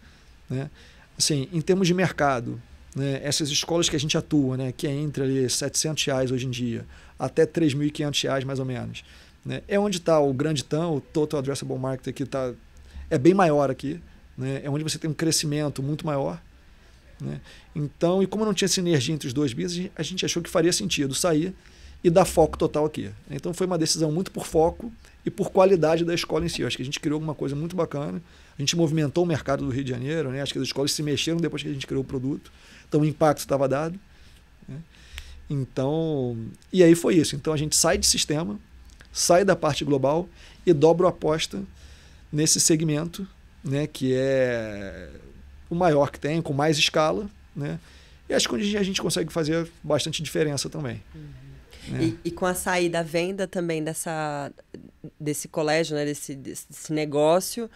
A: Né? Assim, em termos de mercado, né, essas escolas que a gente atua, né, que é entre ali 700 reais hoje em dia até 3.500 reais mais ou menos, né, é onde está o grande TAM, o Total Addressable Market aqui tá, é bem maior aqui, né, é onde você tem um crescimento muito maior. Né, então, e como não tinha sinergia entre os dois business, a gente achou que faria sentido sair e dar foco total aqui. Então foi uma decisão muito por foco e por qualidade da escola em si. Eu acho que a gente criou alguma coisa muito bacana. A gente movimentou o mercado do Rio de Janeiro, né? acho que as escolas se mexeram depois que a gente criou o produto. Então o impacto estava dado. Né? Então, e aí foi isso. Então a gente sai de sistema, sai da parte global e dobra a aposta nesse segmento, né, que é o maior que tem, com mais escala, né? E acho que a gente consegue fazer bastante diferença também.
B: Uhum. Né? E, e, com a saída, a venda também dessa, desse colégio, né, desse, desse negócio,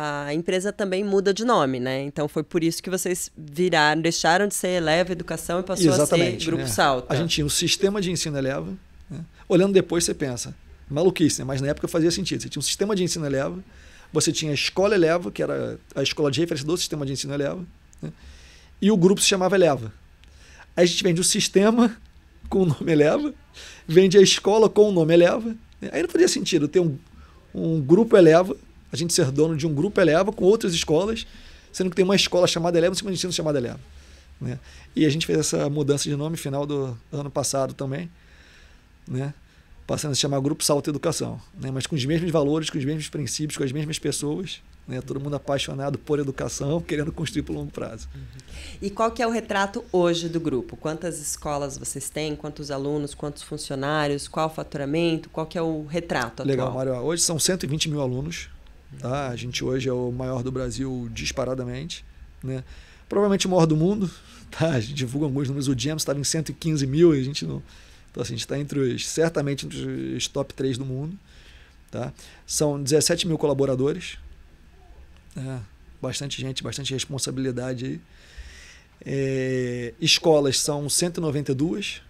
B: a empresa também muda de nome, né? Então foi por isso que vocês viraram, deixaram de ser Eleva Educação e passou Exatamente, a ser Grupo
A: né?
B: Salta.
A: A gente tinha o sistema de ensino Eleva. Né? Olhando depois, você pensa, maluquice, né? mas na época fazia sentido. Você tinha um sistema de ensino Eleva, você tinha a escola Eleva, que era a escola de referência do sistema de ensino Eleva, né? e o grupo se chamava Eleva. Aí a gente vende o sistema com o nome Eleva, vende a escola com o nome Eleva. Né? Aí não fazia sentido ter um, um grupo Eleva a gente ser dono de um grupo Eleva com outras escolas, sendo que tem uma escola chamada Eleva e um sistema de ensino chamado Eleva. Né? E a gente fez essa mudança de nome final do ano passado também, né? passando a se chamar Grupo Salto Educação, né? mas com os mesmos valores, com os mesmos princípios, com as mesmas pessoas, né? todo mundo apaixonado por educação, querendo construir por longo prazo. Uhum.
B: E qual que é o retrato hoje do grupo? Quantas escolas vocês têm? Quantos alunos? Quantos funcionários? Qual o faturamento? Qual que é o retrato atual?
A: Legal, Mário. Hoje são 120 mil alunos, Tá? A gente hoje é o maior do Brasil disparadamente. Né? Provavelmente o maior do mundo. Tá? A gente divulga alguns números. O James estava em 115 mil e a gente não. Então, assim, a gente está entre os, certamente entre os top 3 do mundo. Tá? São 17 mil colaboradores. Né? Bastante gente, bastante responsabilidade aí. É, escolas são 192.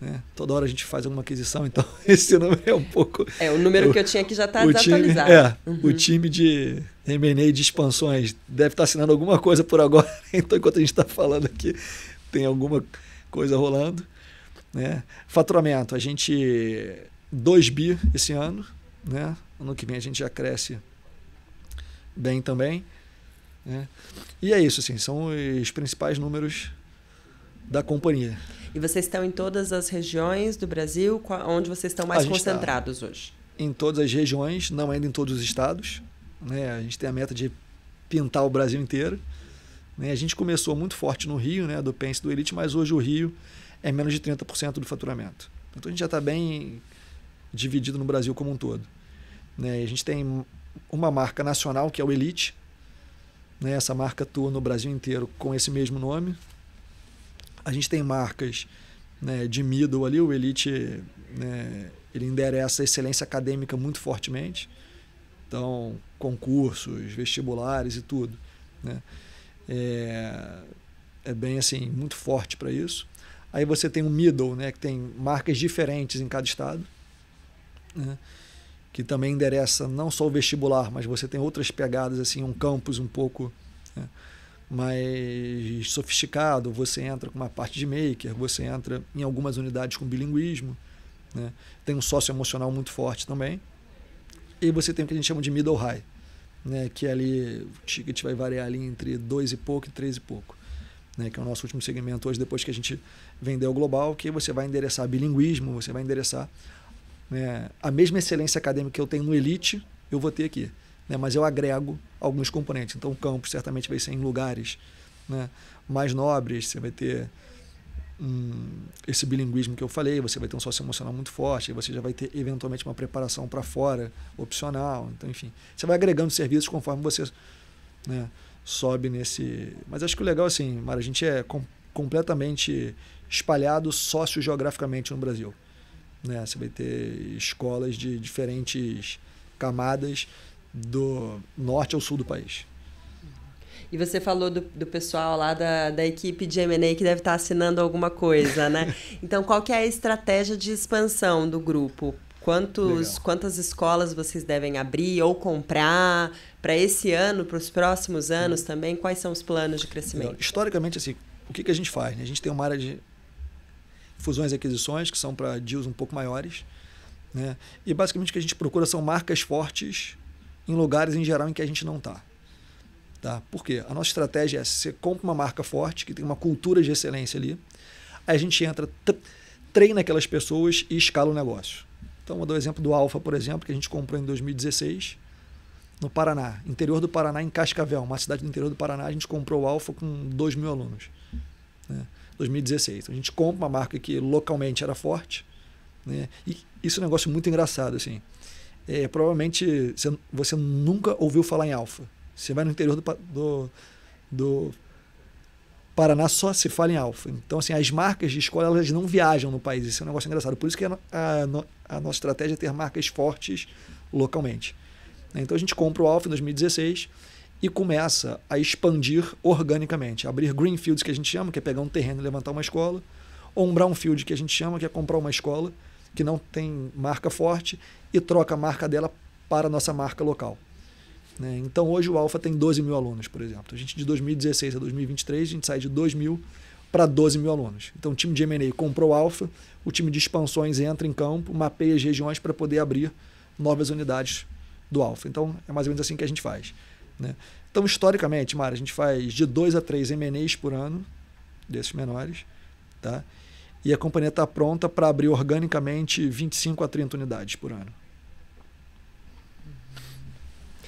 A: Né? Toda hora a gente faz alguma aquisição, então esse número é um pouco.
B: É, o número que eu tinha aqui já está desatualizado.
A: Time, é, uhum. o time de M&A de expansões deve estar tá assinando alguma coisa por agora, então enquanto a gente está falando aqui, tem alguma coisa rolando. Né? Faturamento, a gente 2 bi esse ano, né? ano que vem a gente já cresce bem também. Né? E é isso, assim, são os principais números da companhia.
B: E vocês estão em todas as regiões do Brasil? Onde vocês estão mais tá concentrados tá hoje?
A: Em todas as regiões, não ainda em todos os estados. Né? A gente tem a meta de pintar o Brasil inteiro. Né? A gente começou muito forte no Rio, né? do Pense do Elite, mas hoje o Rio é menos de 30% do faturamento. Então a gente já está bem dividido no Brasil como um todo. Né? A gente tem uma marca nacional que é o Elite. Né? Essa marca atua no Brasil inteiro com esse mesmo nome. A gente tem marcas né, de middle ali, o Elite né, ele endereça a excelência acadêmica muito fortemente. Então, concursos, vestibulares e tudo. Né? É, é bem assim, muito forte para isso. Aí você tem o middle, né, que tem marcas diferentes em cada estado, né, que também endereça não só o vestibular, mas você tem outras pegadas, assim, um campus um pouco né, mais sofisticado, você entra com uma parte de maker, você entra em algumas unidades com bilinguismo, né? tem um sócio emocional muito forte também. E você tem o que a gente chama de middle high, né? que é ali o ticket vai variar ali entre 2 e pouco e 3 e pouco. Né? Que é o nosso último segmento hoje, depois que a gente vendeu o global, que você vai endereçar bilinguismo, você vai endereçar né? a mesma excelência acadêmica que eu tenho no Elite, eu vou ter aqui né? mas eu agrego alguns componentes. Então, o campus certamente vai ser em lugares né, mais nobres, você vai ter hum, esse bilinguismo que eu falei, você vai ter um sócio emocional muito forte, você já vai ter eventualmente uma preparação para fora, opcional. Então, enfim, você vai agregando serviços conforme você né, sobe nesse. Mas acho que o legal, assim, Mara, a gente é com, completamente espalhado sócio-geograficamente no Brasil. Né? Você vai ter escolas de diferentes camadas do norte ao sul do país.
B: E você falou do, do pessoal lá da, da equipe de M&A que deve estar assinando alguma coisa, né? então, qual que é a estratégia de expansão do grupo? Quantos, quantas escolas vocês devem abrir ou comprar para esse ano, para os próximos anos também? Quais são os planos de crescimento?
A: Historicamente, assim, o que, que a gente faz? A gente tem uma área de fusões e aquisições, que são para deals um pouco maiores. Né? E basicamente o que a gente procura são marcas fortes em lugares em geral em que a gente não está. Tá? Por quê? A nossa estratégia é você compra uma marca forte, que tem uma cultura de excelência ali, aí a gente entra, treina aquelas pessoas e escala o negócio. Então, vou dar o exemplo do Alfa, por exemplo, que a gente comprou em 2016 no Paraná, interior do Paraná, em Cascavel, uma cidade do interior do Paraná, a gente comprou o Alfa com 2 mil alunos. Né? 2016. Então, a gente compra uma marca que localmente era forte, né? e isso é um negócio muito engraçado, assim é, provavelmente você, você, nunca ouviu falar em alfa. Você vai no interior do, do, do, Paraná, só se fala em alfa. Então, assim, as marcas de escola elas não viajam no país. Isso é um negócio engraçado. Por isso que a, a, a nossa estratégia é ter marcas fortes localmente. Então a gente compra o Alpha em 2016 e começa a expandir organicamente, abrir greenfields que a gente chama, que é pegar um terreno e levantar uma escola, ou um brownfield que a gente chama, que é comprar uma escola que não tem marca forte e troca a marca dela para a nossa marca local. Né? Então hoje o Alfa tem 12 mil alunos, por exemplo. A gente de 2016 a 2023 a gente sai de 2 mil para 12 mil alunos. Então o time de M&A comprou o Alfa, o time de expansões entra em campo, mapeia as regiões para poder abrir novas unidades do Alfa. Então é mais ou menos assim que a gente faz. Né? Então, historicamente, Mara, a gente faz de 2 a 3 M&As por ano, desses menores, tá? E a companhia está pronta para abrir organicamente 25 a 30 unidades por ano.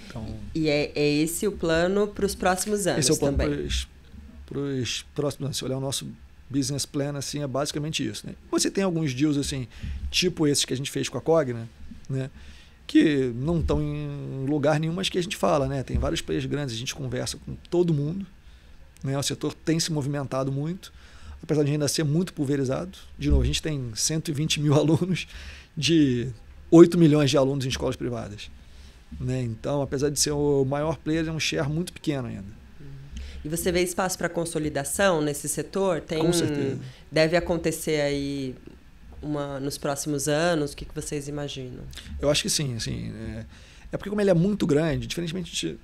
B: Então, e é, é esse o plano para os próximos anos
A: esse é o
B: plano
A: Para os próximos anos. Se olhar o nosso business plan, assim, é basicamente isso. Né? Você tem alguns deals, assim, tipo esses que a gente fez com a Cogna, né? que não estão em lugar nenhum, mas que a gente fala, né? Tem vários players grandes, a gente conversa com todo mundo, né? O setor tem se movimentado muito, apesar de ainda ser muito pulverizado. De novo, a gente tem 120 mil alunos de 8 milhões de alunos em escolas privadas. Né? Então, apesar de ser o maior player, é um share muito pequeno ainda.
B: E você vê espaço para consolidação nesse setor?
A: Tem, Com certeza.
B: Deve acontecer aí uma, nos próximos anos? O que, que vocês imaginam?
A: Eu acho que sim. Assim, é, é porque como ele é muito grande, diferentemente de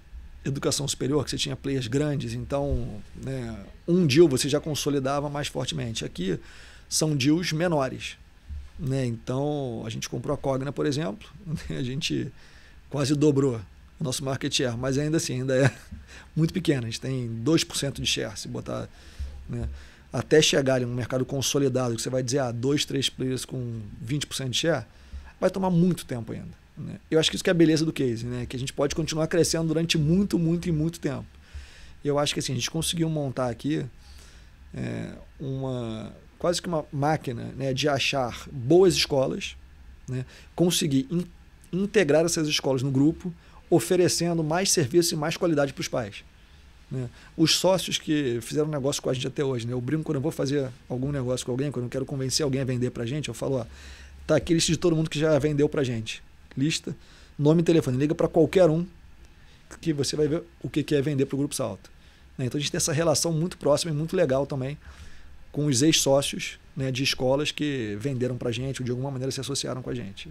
A: educação superior, que você tinha players grandes, então né, um deal você já consolidava mais fortemente. Aqui são deals menores. Né? Então, a gente comprou a Cogna, por exemplo, a gente quase dobrou o nosso market share, mas ainda assim, ainda é muito pequeno. A gente tem 2% de share, se botar. Né? até chegar em um mercado consolidado, que você vai dizer, ah, dois, três players com 20% de share, vai tomar muito tempo ainda. Né? Eu acho que isso que é a beleza do case, né? que a gente pode continuar crescendo durante muito, muito e muito tempo. Eu acho que assim, a gente conseguiu montar aqui é, uma quase que uma máquina né, de achar boas escolas, né, conseguir in, integrar essas escolas no grupo, oferecendo mais serviço e mais qualidade para os pais. Né? Os sócios que fizeram negócio com a gente até hoje, né? eu brinco quando eu vou fazer algum negócio com alguém, quando eu quero convencer alguém a vender para a gente, eu falo: ó, tá aqui a lista de todo mundo que já vendeu para a gente. Lista, nome e telefone. Liga para qualquer um que você vai ver o que é vender para o Grupo Salto. Né? Então a gente tem essa relação muito próxima e muito legal também com os ex-sócios né, de escolas que venderam para a gente ou de alguma maneira se associaram com a gente.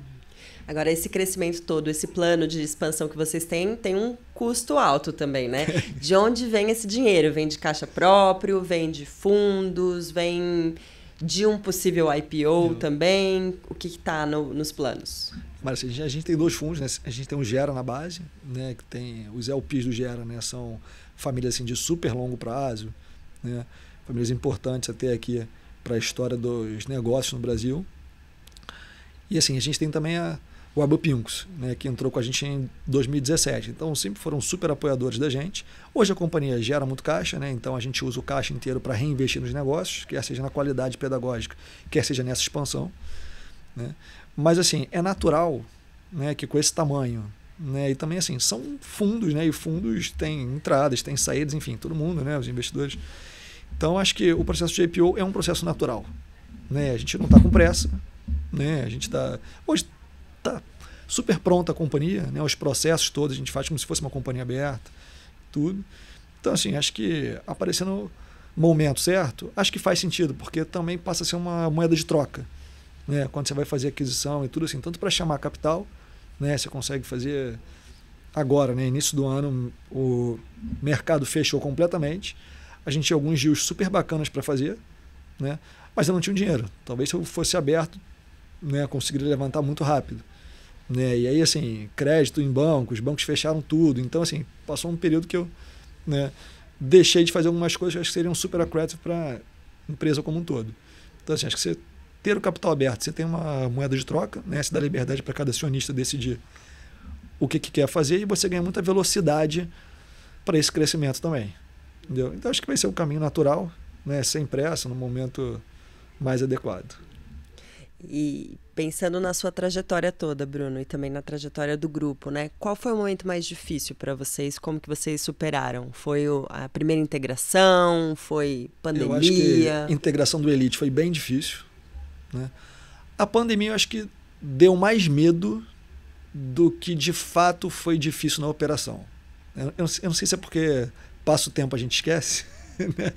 B: Agora, esse crescimento todo, esse plano de expansão que vocês têm, tem um custo alto também, né? De onde vem esse dinheiro? Vem de caixa próprio, vem de fundos, vem de um possível IPO Eu... também? O que está no, nos planos?
A: Mas assim, a gente tem dois fundos, né? A gente tem o Gera na base, né? Que tem os LPs do Gera, né? São famílias assim de super longo prazo, né? Famílias importantes até aqui para a história dos negócios no Brasil. E assim, a gente tem também a, o Abupincos, né, que entrou com a gente em 2017. Então sempre foram super apoiadores da gente. Hoje a companhia gera muito caixa, né, então a gente usa o caixa inteiro para reinvestir nos negócios, quer seja na qualidade pedagógica, quer seja nessa expansão. Né. Mas assim, é natural né, que com esse tamanho, né, e também assim, são fundos, né, e fundos têm entradas, têm saídas, enfim, todo mundo, né, os investidores. Então acho que o processo de IPO é um processo natural. Né, a gente não está com pressa, né, a gente está. Hoje está super pronta a companhia, né? os processos todos a gente faz como se fosse uma companhia aberta, tudo. Então, assim, acho que aparecendo momento certo, acho que faz sentido, porque também passa a ser uma moeda de troca. Né? Quando você vai fazer aquisição e tudo assim, tanto para chamar capital, né? você consegue fazer agora, né? início do ano, o mercado fechou completamente. A gente tinha alguns dias super bacanas para fazer, né? mas eu não tinha dinheiro. Talvez se eu fosse aberto, né, conseguiria levantar muito rápido. Né? E aí, assim, crédito em bancos, os bancos fecharam tudo. Então, assim, passou um período que eu né, deixei de fazer algumas coisas que eu acho que seriam super accretive para empresa como um todo. Então, assim, acho que você ter o capital aberto, você tem uma moeda de troca, né? você dá liberdade para cada acionista decidir o que, que quer fazer e você ganha muita velocidade para esse crescimento também. Entendeu? Então, acho que vai ser o caminho natural, né? sem pressa, no momento mais adequado.
B: E pensando na sua trajetória toda, Bruno, e também na trajetória do grupo, né? Qual foi o momento mais difícil para vocês? Como que vocês superaram? Foi o, a primeira integração? Foi pandemia? Eu acho
A: que a integração do Elite foi bem difícil, né? A pandemia eu acho que deu mais medo do que de fato foi difícil na operação. Eu, eu, eu não sei se é porque passa o tempo a gente esquece. Né?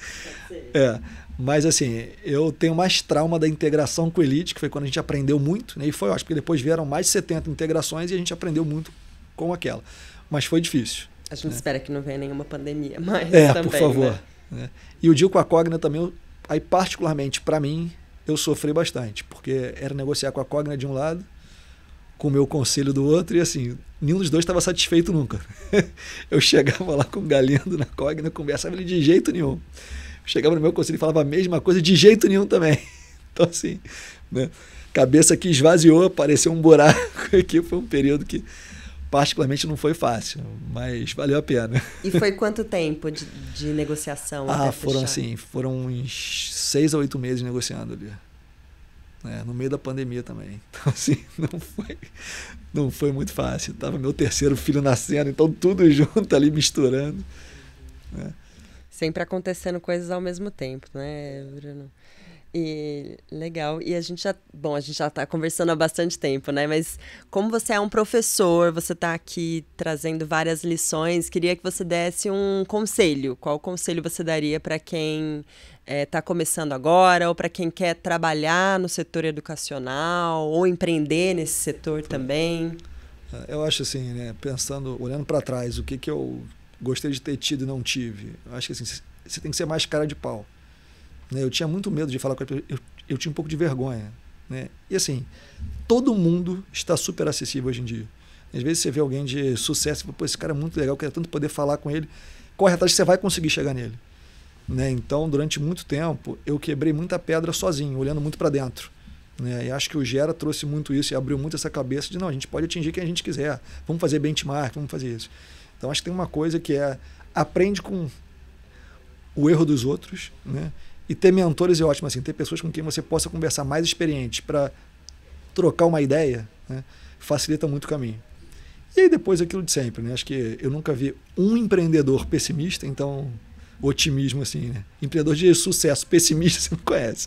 A: É, mas assim, eu tenho mais trauma da integração com Elite, que foi quando a gente aprendeu muito, né? e foi ótimo, porque depois vieram mais de 70 integrações e a gente aprendeu muito com aquela. Mas foi difícil.
B: A gente né? espera que não venha nenhuma pandemia, mas
A: é,
B: também,
A: por favor.
B: Né?
A: Né? E o deal com a Cogna também, aí particularmente para mim, eu sofri bastante, porque era negociar com a Cogna de um lado, com o meu conselho do outro, e assim, nenhum dos dois estava satisfeito nunca. eu chegava lá com o Galindo na Cogna, conversava ele de jeito nenhum. chegava no meu conselho e falava a mesma coisa de jeito nenhum também. Então, assim, né? cabeça que esvaziou, apareceu um buraco aqui, foi um período que particularmente não foi fácil, mas valeu a pena.
B: E foi quanto tempo de, de negociação?
A: Ah, foram fechar? assim, foram uns seis a oito meses negociando ali. É, no meio da pandemia também. Então, assim, não foi, não foi muito fácil. Tava meu terceiro filho nascendo, então tudo junto ali misturando. Né?
B: Sempre acontecendo coisas ao mesmo tempo, né, Bruno? E legal. E a gente já, bom, a gente já está conversando há bastante tempo, né? Mas como você é um professor, você está aqui trazendo várias lições, queria que você desse um conselho. Qual conselho você daria para quem está é, tá começando agora, ou para quem quer trabalhar no setor educacional, ou empreender nesse setor também?
A: É, eu acho assim, né? Pensando, olhando para trás, o que que eu gostei de ter tido e não tive. Eu acho que assim, você tem que ser mais cara de pau. Né? Eu tinha muito medo de falar com a pessoa, eu, eu tinha um pouco de vergonha. Né? E assim, todo mundo está super acessível hoje em dia. Às vezes você vê alguém de sucesso e pô, esse cara é muito legal, eu quero tanto poder falar com ele. Corre atrás que você vai conseguir chegar nele. Né? Então, durante muito tempo, eu quebrei muita pedra sozinho, olhando muito para dentro. Né? E acho que o Gera trouxe muito isso e abriu muito essa cabeça de, não, a gente pode atingir quem a gente quiser. Vamos fazer benchmark, vamos fazer isso. Então, acho que tem uma coisa que é, aprende com o erro dos outros, né? E ter mentores é ótimo, assim, ter pessoas com quem você possa conversar mais experientes para trocar uma ideia, né, facilita muito o caminho. E aí depois aquilo de sempre, né? Acho que eu nunca vi um empreendedor pessimista, então otimismo assim, né? Empreendedor de sucesso pessimista você não conhece.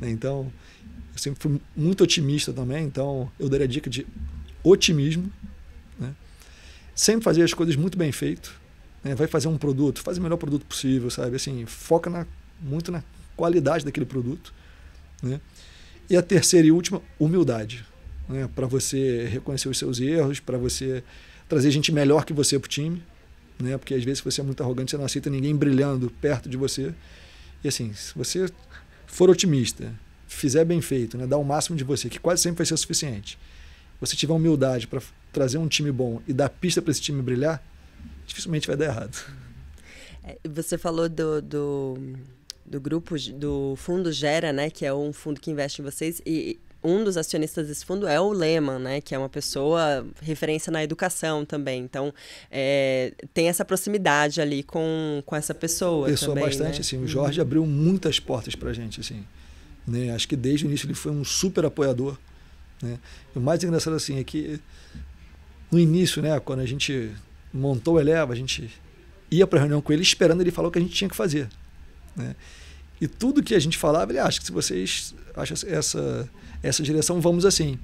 A: Né? Então, eu sempre fui muito otimista também, então eu daria a dica de otimismo, né? Sempre fazer as coisas muito bem feito, né? Vai fazer um produto, faz o melhor produto possível, sabe? Assim, foca na muito na qualidade daquele produto. Né? E a terceira e última, humildade. Né? Para você reconhecer os seus erros, para você trazer gente melhor que você para o time. Né? Porque às vezes você é muito arrogante, você não aceita ninguém brilhando perto de você. E assim, se você for otimista, fizer bem feito, né? dar o máximo de você, que quase sempre vai ser o suficiente. Você tiver humildade para trazer um time bom e dar pista para esse time brilhar, dificilmente vai dar errado.
B: É, você falou do, do do grupo do fundo Gera, né, que é um fundo que investe em vocês e um dos acionistas desse fundo é o Lehman, né, que é uma pessoa referência na educação também. Então, é, tem essa proximidade ali com, com essa pessoa
A: Pessoa
B: também,
A: bastante,
B: né?
A: assim. O Jorge uhum. abriu muitas portas para gente, assim. Né? Acho que desde o início ele foi um super apoiador. Né? E o mais engraçado, assim, é que no início, né, quando a gente montou o Eleva, a gente ia para reunião com ele esperando ele falar o que a gente tinha que fazer. Né? E tudo que a gente falava, ele acha que se vocês acham essa, essa direção, vamos assim.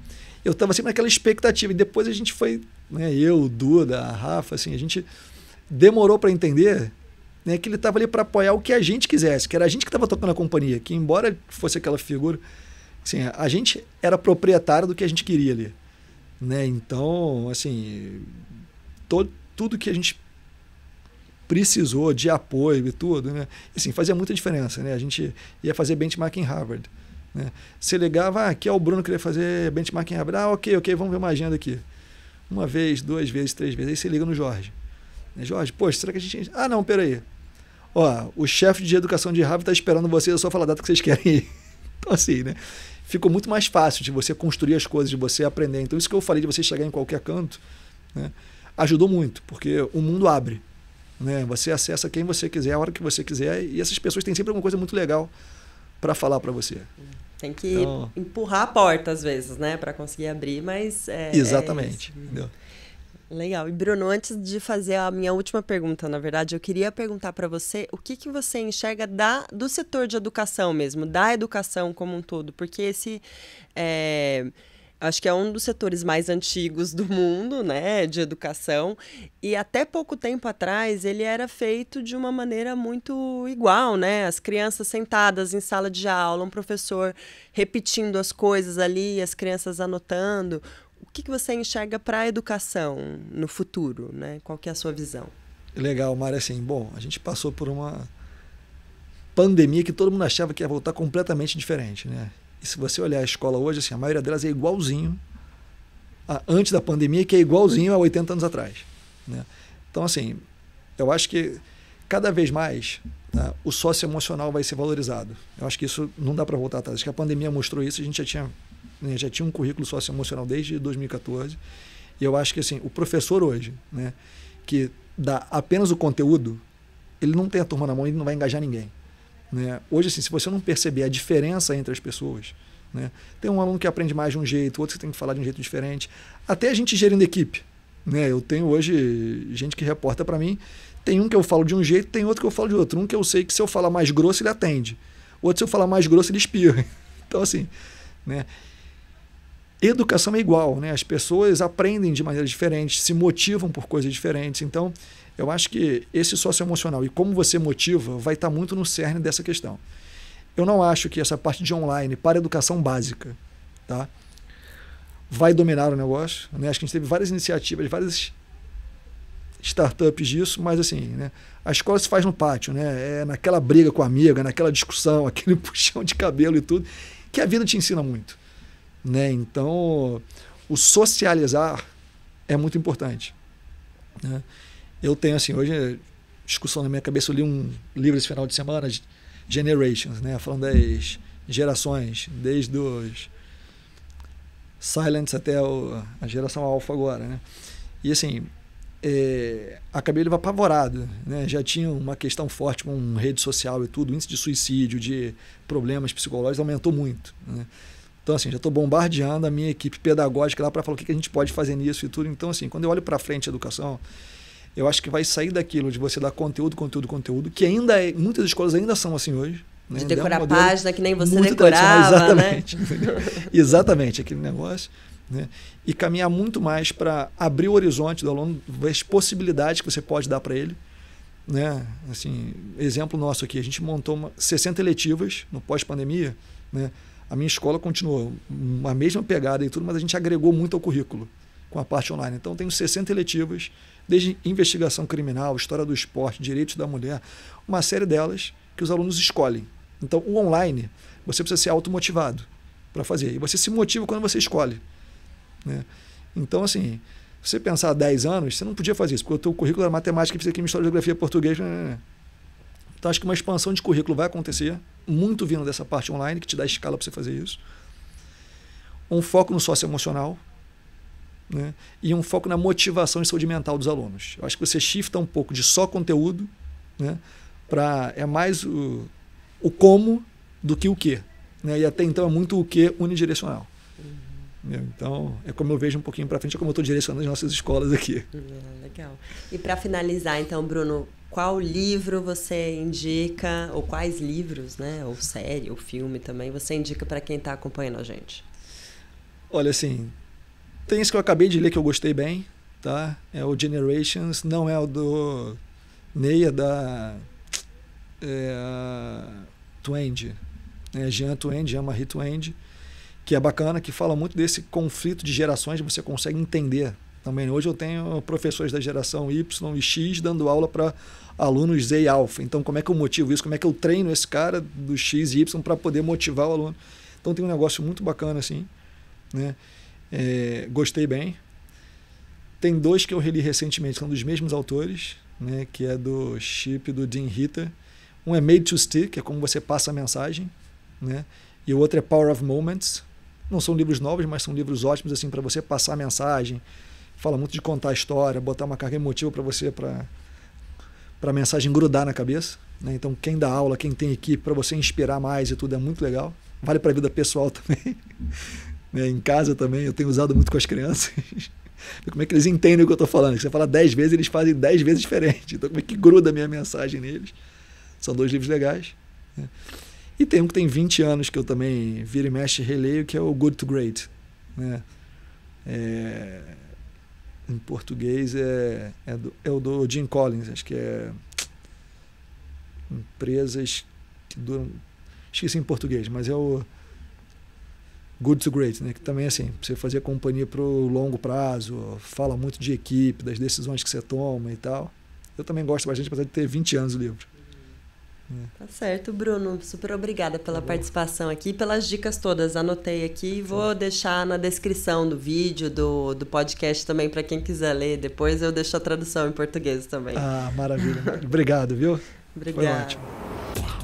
A: Eu estava sempre naquela expectativa. E depois a gente foi, né, eu, Duda, a Rafa, assim, a gente demorou para entender né, que ele estava ali para apoiar o que a gente quisesse, que era a gente que estava tocando a companhia, que embora fosse aquela figura, assim, a gente era proprietário do que a gente queria ali. Né? Então, assim, todo, tudo que a gente precisou de apoio e tudo, né? Assim, fazia muita diferença, né? A gente ia fazer benchmark em Harvard, né? Você ligava, ah, aqui é o Bruno que queria fazer benchmark em Harvard. Ah, ok, ok, vamos ver uma agenda aqui. Uma vez, duas vezes, três vezes. Aí você liga no Jorge. Né? Jorge, poxa, será que a gente... Ah, não, peraí. Ó, o chefe de educação de Harvard está esperando vocês, é só falar a data que vocês querem ir. Então, assim, né? Ficou muito mais fácil de você construir as coisas, de você aprender. Então, isso que eu falei de você chegar em qualquer canto, né? ajudou muito, porque o mundo abre. Né? Você acessa quem você quiser, a hora que você quiser, e essas pessoas têm sempre alguma coisa muito legal para falar para você.
B: Tem que então, empurrar a porta às vezes, né, para conseguir abrir, mas é,
A: é exatamente. É entendeu?
B: Legal. E Bruno, antes de fazer a minha última pergunta, na verdade, eu queria perguntar para você o que, que você enxerga da, do setor de educação mesmo, da educação como um todo, porque esse é, acho que é um dos setores mais antigos do mundo, né, de educação, e até pouco tempo atrás ele era feito de uma maneira muito igual, né? As crianças sentadas em sala de aula, um professor repetindo as coisas ali, as crianças anotando. O que, que você enxerga para a educação no futuro, né? Qual que é a sua visão?
A: Legal, Mara, assim, bom, a gente passou por uma pandemia que todo mundo achava que ia voltar completamente diferente, né? E se você olhar a escola hoje, assim, a maioria delas é igualzinho a, antes da pandemia, que é igualzinho a 80 anos atrás. Né? Então, assim, eu acho que cada vez mais né, o socioemocional vai ser valorizado. Eu acho que isso não dá para voltar atrás. Acho que a pandemia mostrou isso, a gente já tinha, né, já tinha um currículo socioemocional desde 2014. E eu acho que assim, o professor hoje, né, que dá apenas o conteúdo, ele não tem a turma na mão e não vai engajar ninguém. Né? Hoje, assim, se você não perceber a diferença entre as pessoas, né? tem um aluno que aprende mais de um jeito, outro que tem que falar de um jeito diferente. Até a gente gerindo equipe. Né? Eu tenho hoje gente que reporta para mim, tem um que eu falo de um jeito, tem outro que eu falo de outro. Um que eu sei que se eu falar mais grosso, ele atende. Outro, se eu falar mais grosso, ele espirra. Então, assim, né? Educação é igual, né? As pessoas aprendem de maneira diferente, se motivam por coisas diferentes. Então, eu acho que esse socioemocional e como você motiva vai estar muito no cerne dessa questão. Eu não acho que essa parte de online para educação básica tá, vai dominar o negócio. Né? Acho que a gente teve várias iniciativas, várias startups disso, mas assim, né, a escola se faz no pátio, né? É naquela briga com a amiga, naquela discussão, aquele puxão de cabelo e tudo, que a vida te ensina muito. Né? Então, o socializar é muito importante. Né? Eu tenho, assim, hoje, discussão na minha cabeça, eu li um livro esse final de semana, Generations, né? Falando das gerações, desde os Silents até o, a geração Alpha agora, né? E, assim, é, acabei ele apavorado, né? Já tinha uma questão forte com rede social e tudo, o índice de suicídio, de problemas psicológicos aumentou muito, né? Então, assim, já estou bombardeando a minha equipe pedagógica lá para falar o que, que a gente pode fazer nisso e tudo. Então, assim, quando eu olho para frente a educação, eu acho que vai sair daquilo de você dar conteúdo, conteúdo, conteúdo, que ainda é, muitas escolas ainda são assim hoje.
B: Né? De decorar a página que nem você decorava,
A: né? exatamente, né? exatamente, aquele negócio. Né? E caminhar muito mais para abrir o horizonte do aluno, ver as possibilidades que você pode dar para ele. Né? Assim, exemplo nosso aqui, a gente montou uma, 60 eletivas no pós-pandemia. Né? A minha escola continuou a mesma pegada e tudo, mas a gente agregou muito ao currículo com a parte online. Então, tenho 60 eletivas desde investigação criminal, história do esporte, direitos da mulher, uma série delas que os alunos escolhem. Então, o online, você precisa ser automotivado para fazer. E você se motiva quando você escolhe. Né? Então, assim, você pensar há 10 anos, você não podia fazer isso, porque o teu currículo era matemática, física, química, história, geografia, português. Né, né, né? Então, acho que uma expansão de currículo vai acontecer, muito vindo dessa parte online, que te dá escala para você fazer isso. Um foco no socioemocional, né? e um foco na motivação e saúde mental dos alunos. Eu acho que você shifta um pouco de só conteúdo né? para é mais o, o como do que o que. Né? E até então é muito o que unidirecional. Uhum. Então, é como eu vejo um pouquinho para frente, é como eu estou direcionando as nossas escolas aqui.
B: Uhum, legal. E para finalizar, então, Bruno, qual livro você indica, ou quais livros, né, ou série, ou filme também, você indica para quem está acompanhando a gente?
A: Olha, assim, tem esse que eu acabei de ler que eu gostei bem, tá? É o Generations, não é o do Neia da é, Twenge, né? Jean Twenge, Jean-Marie Twenge, que é bacana, que fala muito desse conflito de gerações, você consegue entender também. Hoje eu tenho professores da geração Y e X dando aula para alunos Z e Alpha. Então, como é que eu motivo isso? Como é que eu treino esse cara do X e Y para poder motivar o aluno? Então, tem um negócio muito bacana assim, né? É, gostei bem. Tem dois que eu reli recentemente, são dos mesmos autores, né, que é do Chip do Dean Ritter. Um é Made to Stick, é como você passa a mensagem, né? E o outro é Power of Moments. Não são livros novos, mas são livros ótimos assim para você passar a mensagem. Fala muito de contar a história, botar uma carga emotiva para você para para a mensagem grudar na cabeça. Né? Então, quem dá aula, quem tem equipe, para você inspirar mais e tudo é muito legal. Vale para a vida pessoal também. Né? Em casa também, eu tenho usado muito com as crianças. como é que eles entendem o que eu estou falando? você fala dez vezes, eles fazem dez vezes diferente. Então, como é que gruda a minha mensagem neles? São dois livros legais. Né? E tem um que tem 20 anos que eu também vira e mexe e releio, que é o Good to Great. Né? É, em português é, é, do, é o do Jim Collins, acho que é empresas que duram. Esqueci em português, mas é o Good to Great, né? que também é assim, você fazer companhia para o longo prazo, fala muito de equipe, das decisões que você toma e tal. Eu também gosto bastante, apesar de ter 20 anos o livro.
B: Tá certo, Bruno. Super obrigada pela tá participação aqui, pelas dicas todas. Anotei aqui e vou deixar na descrição do vídeo, do, do podcast também, para quem quiser ler. Depois eu deixo a tradução em português também.
A: Ah, maravilha. Obrigado, viu?
B: Obrigado. Foi ótimo.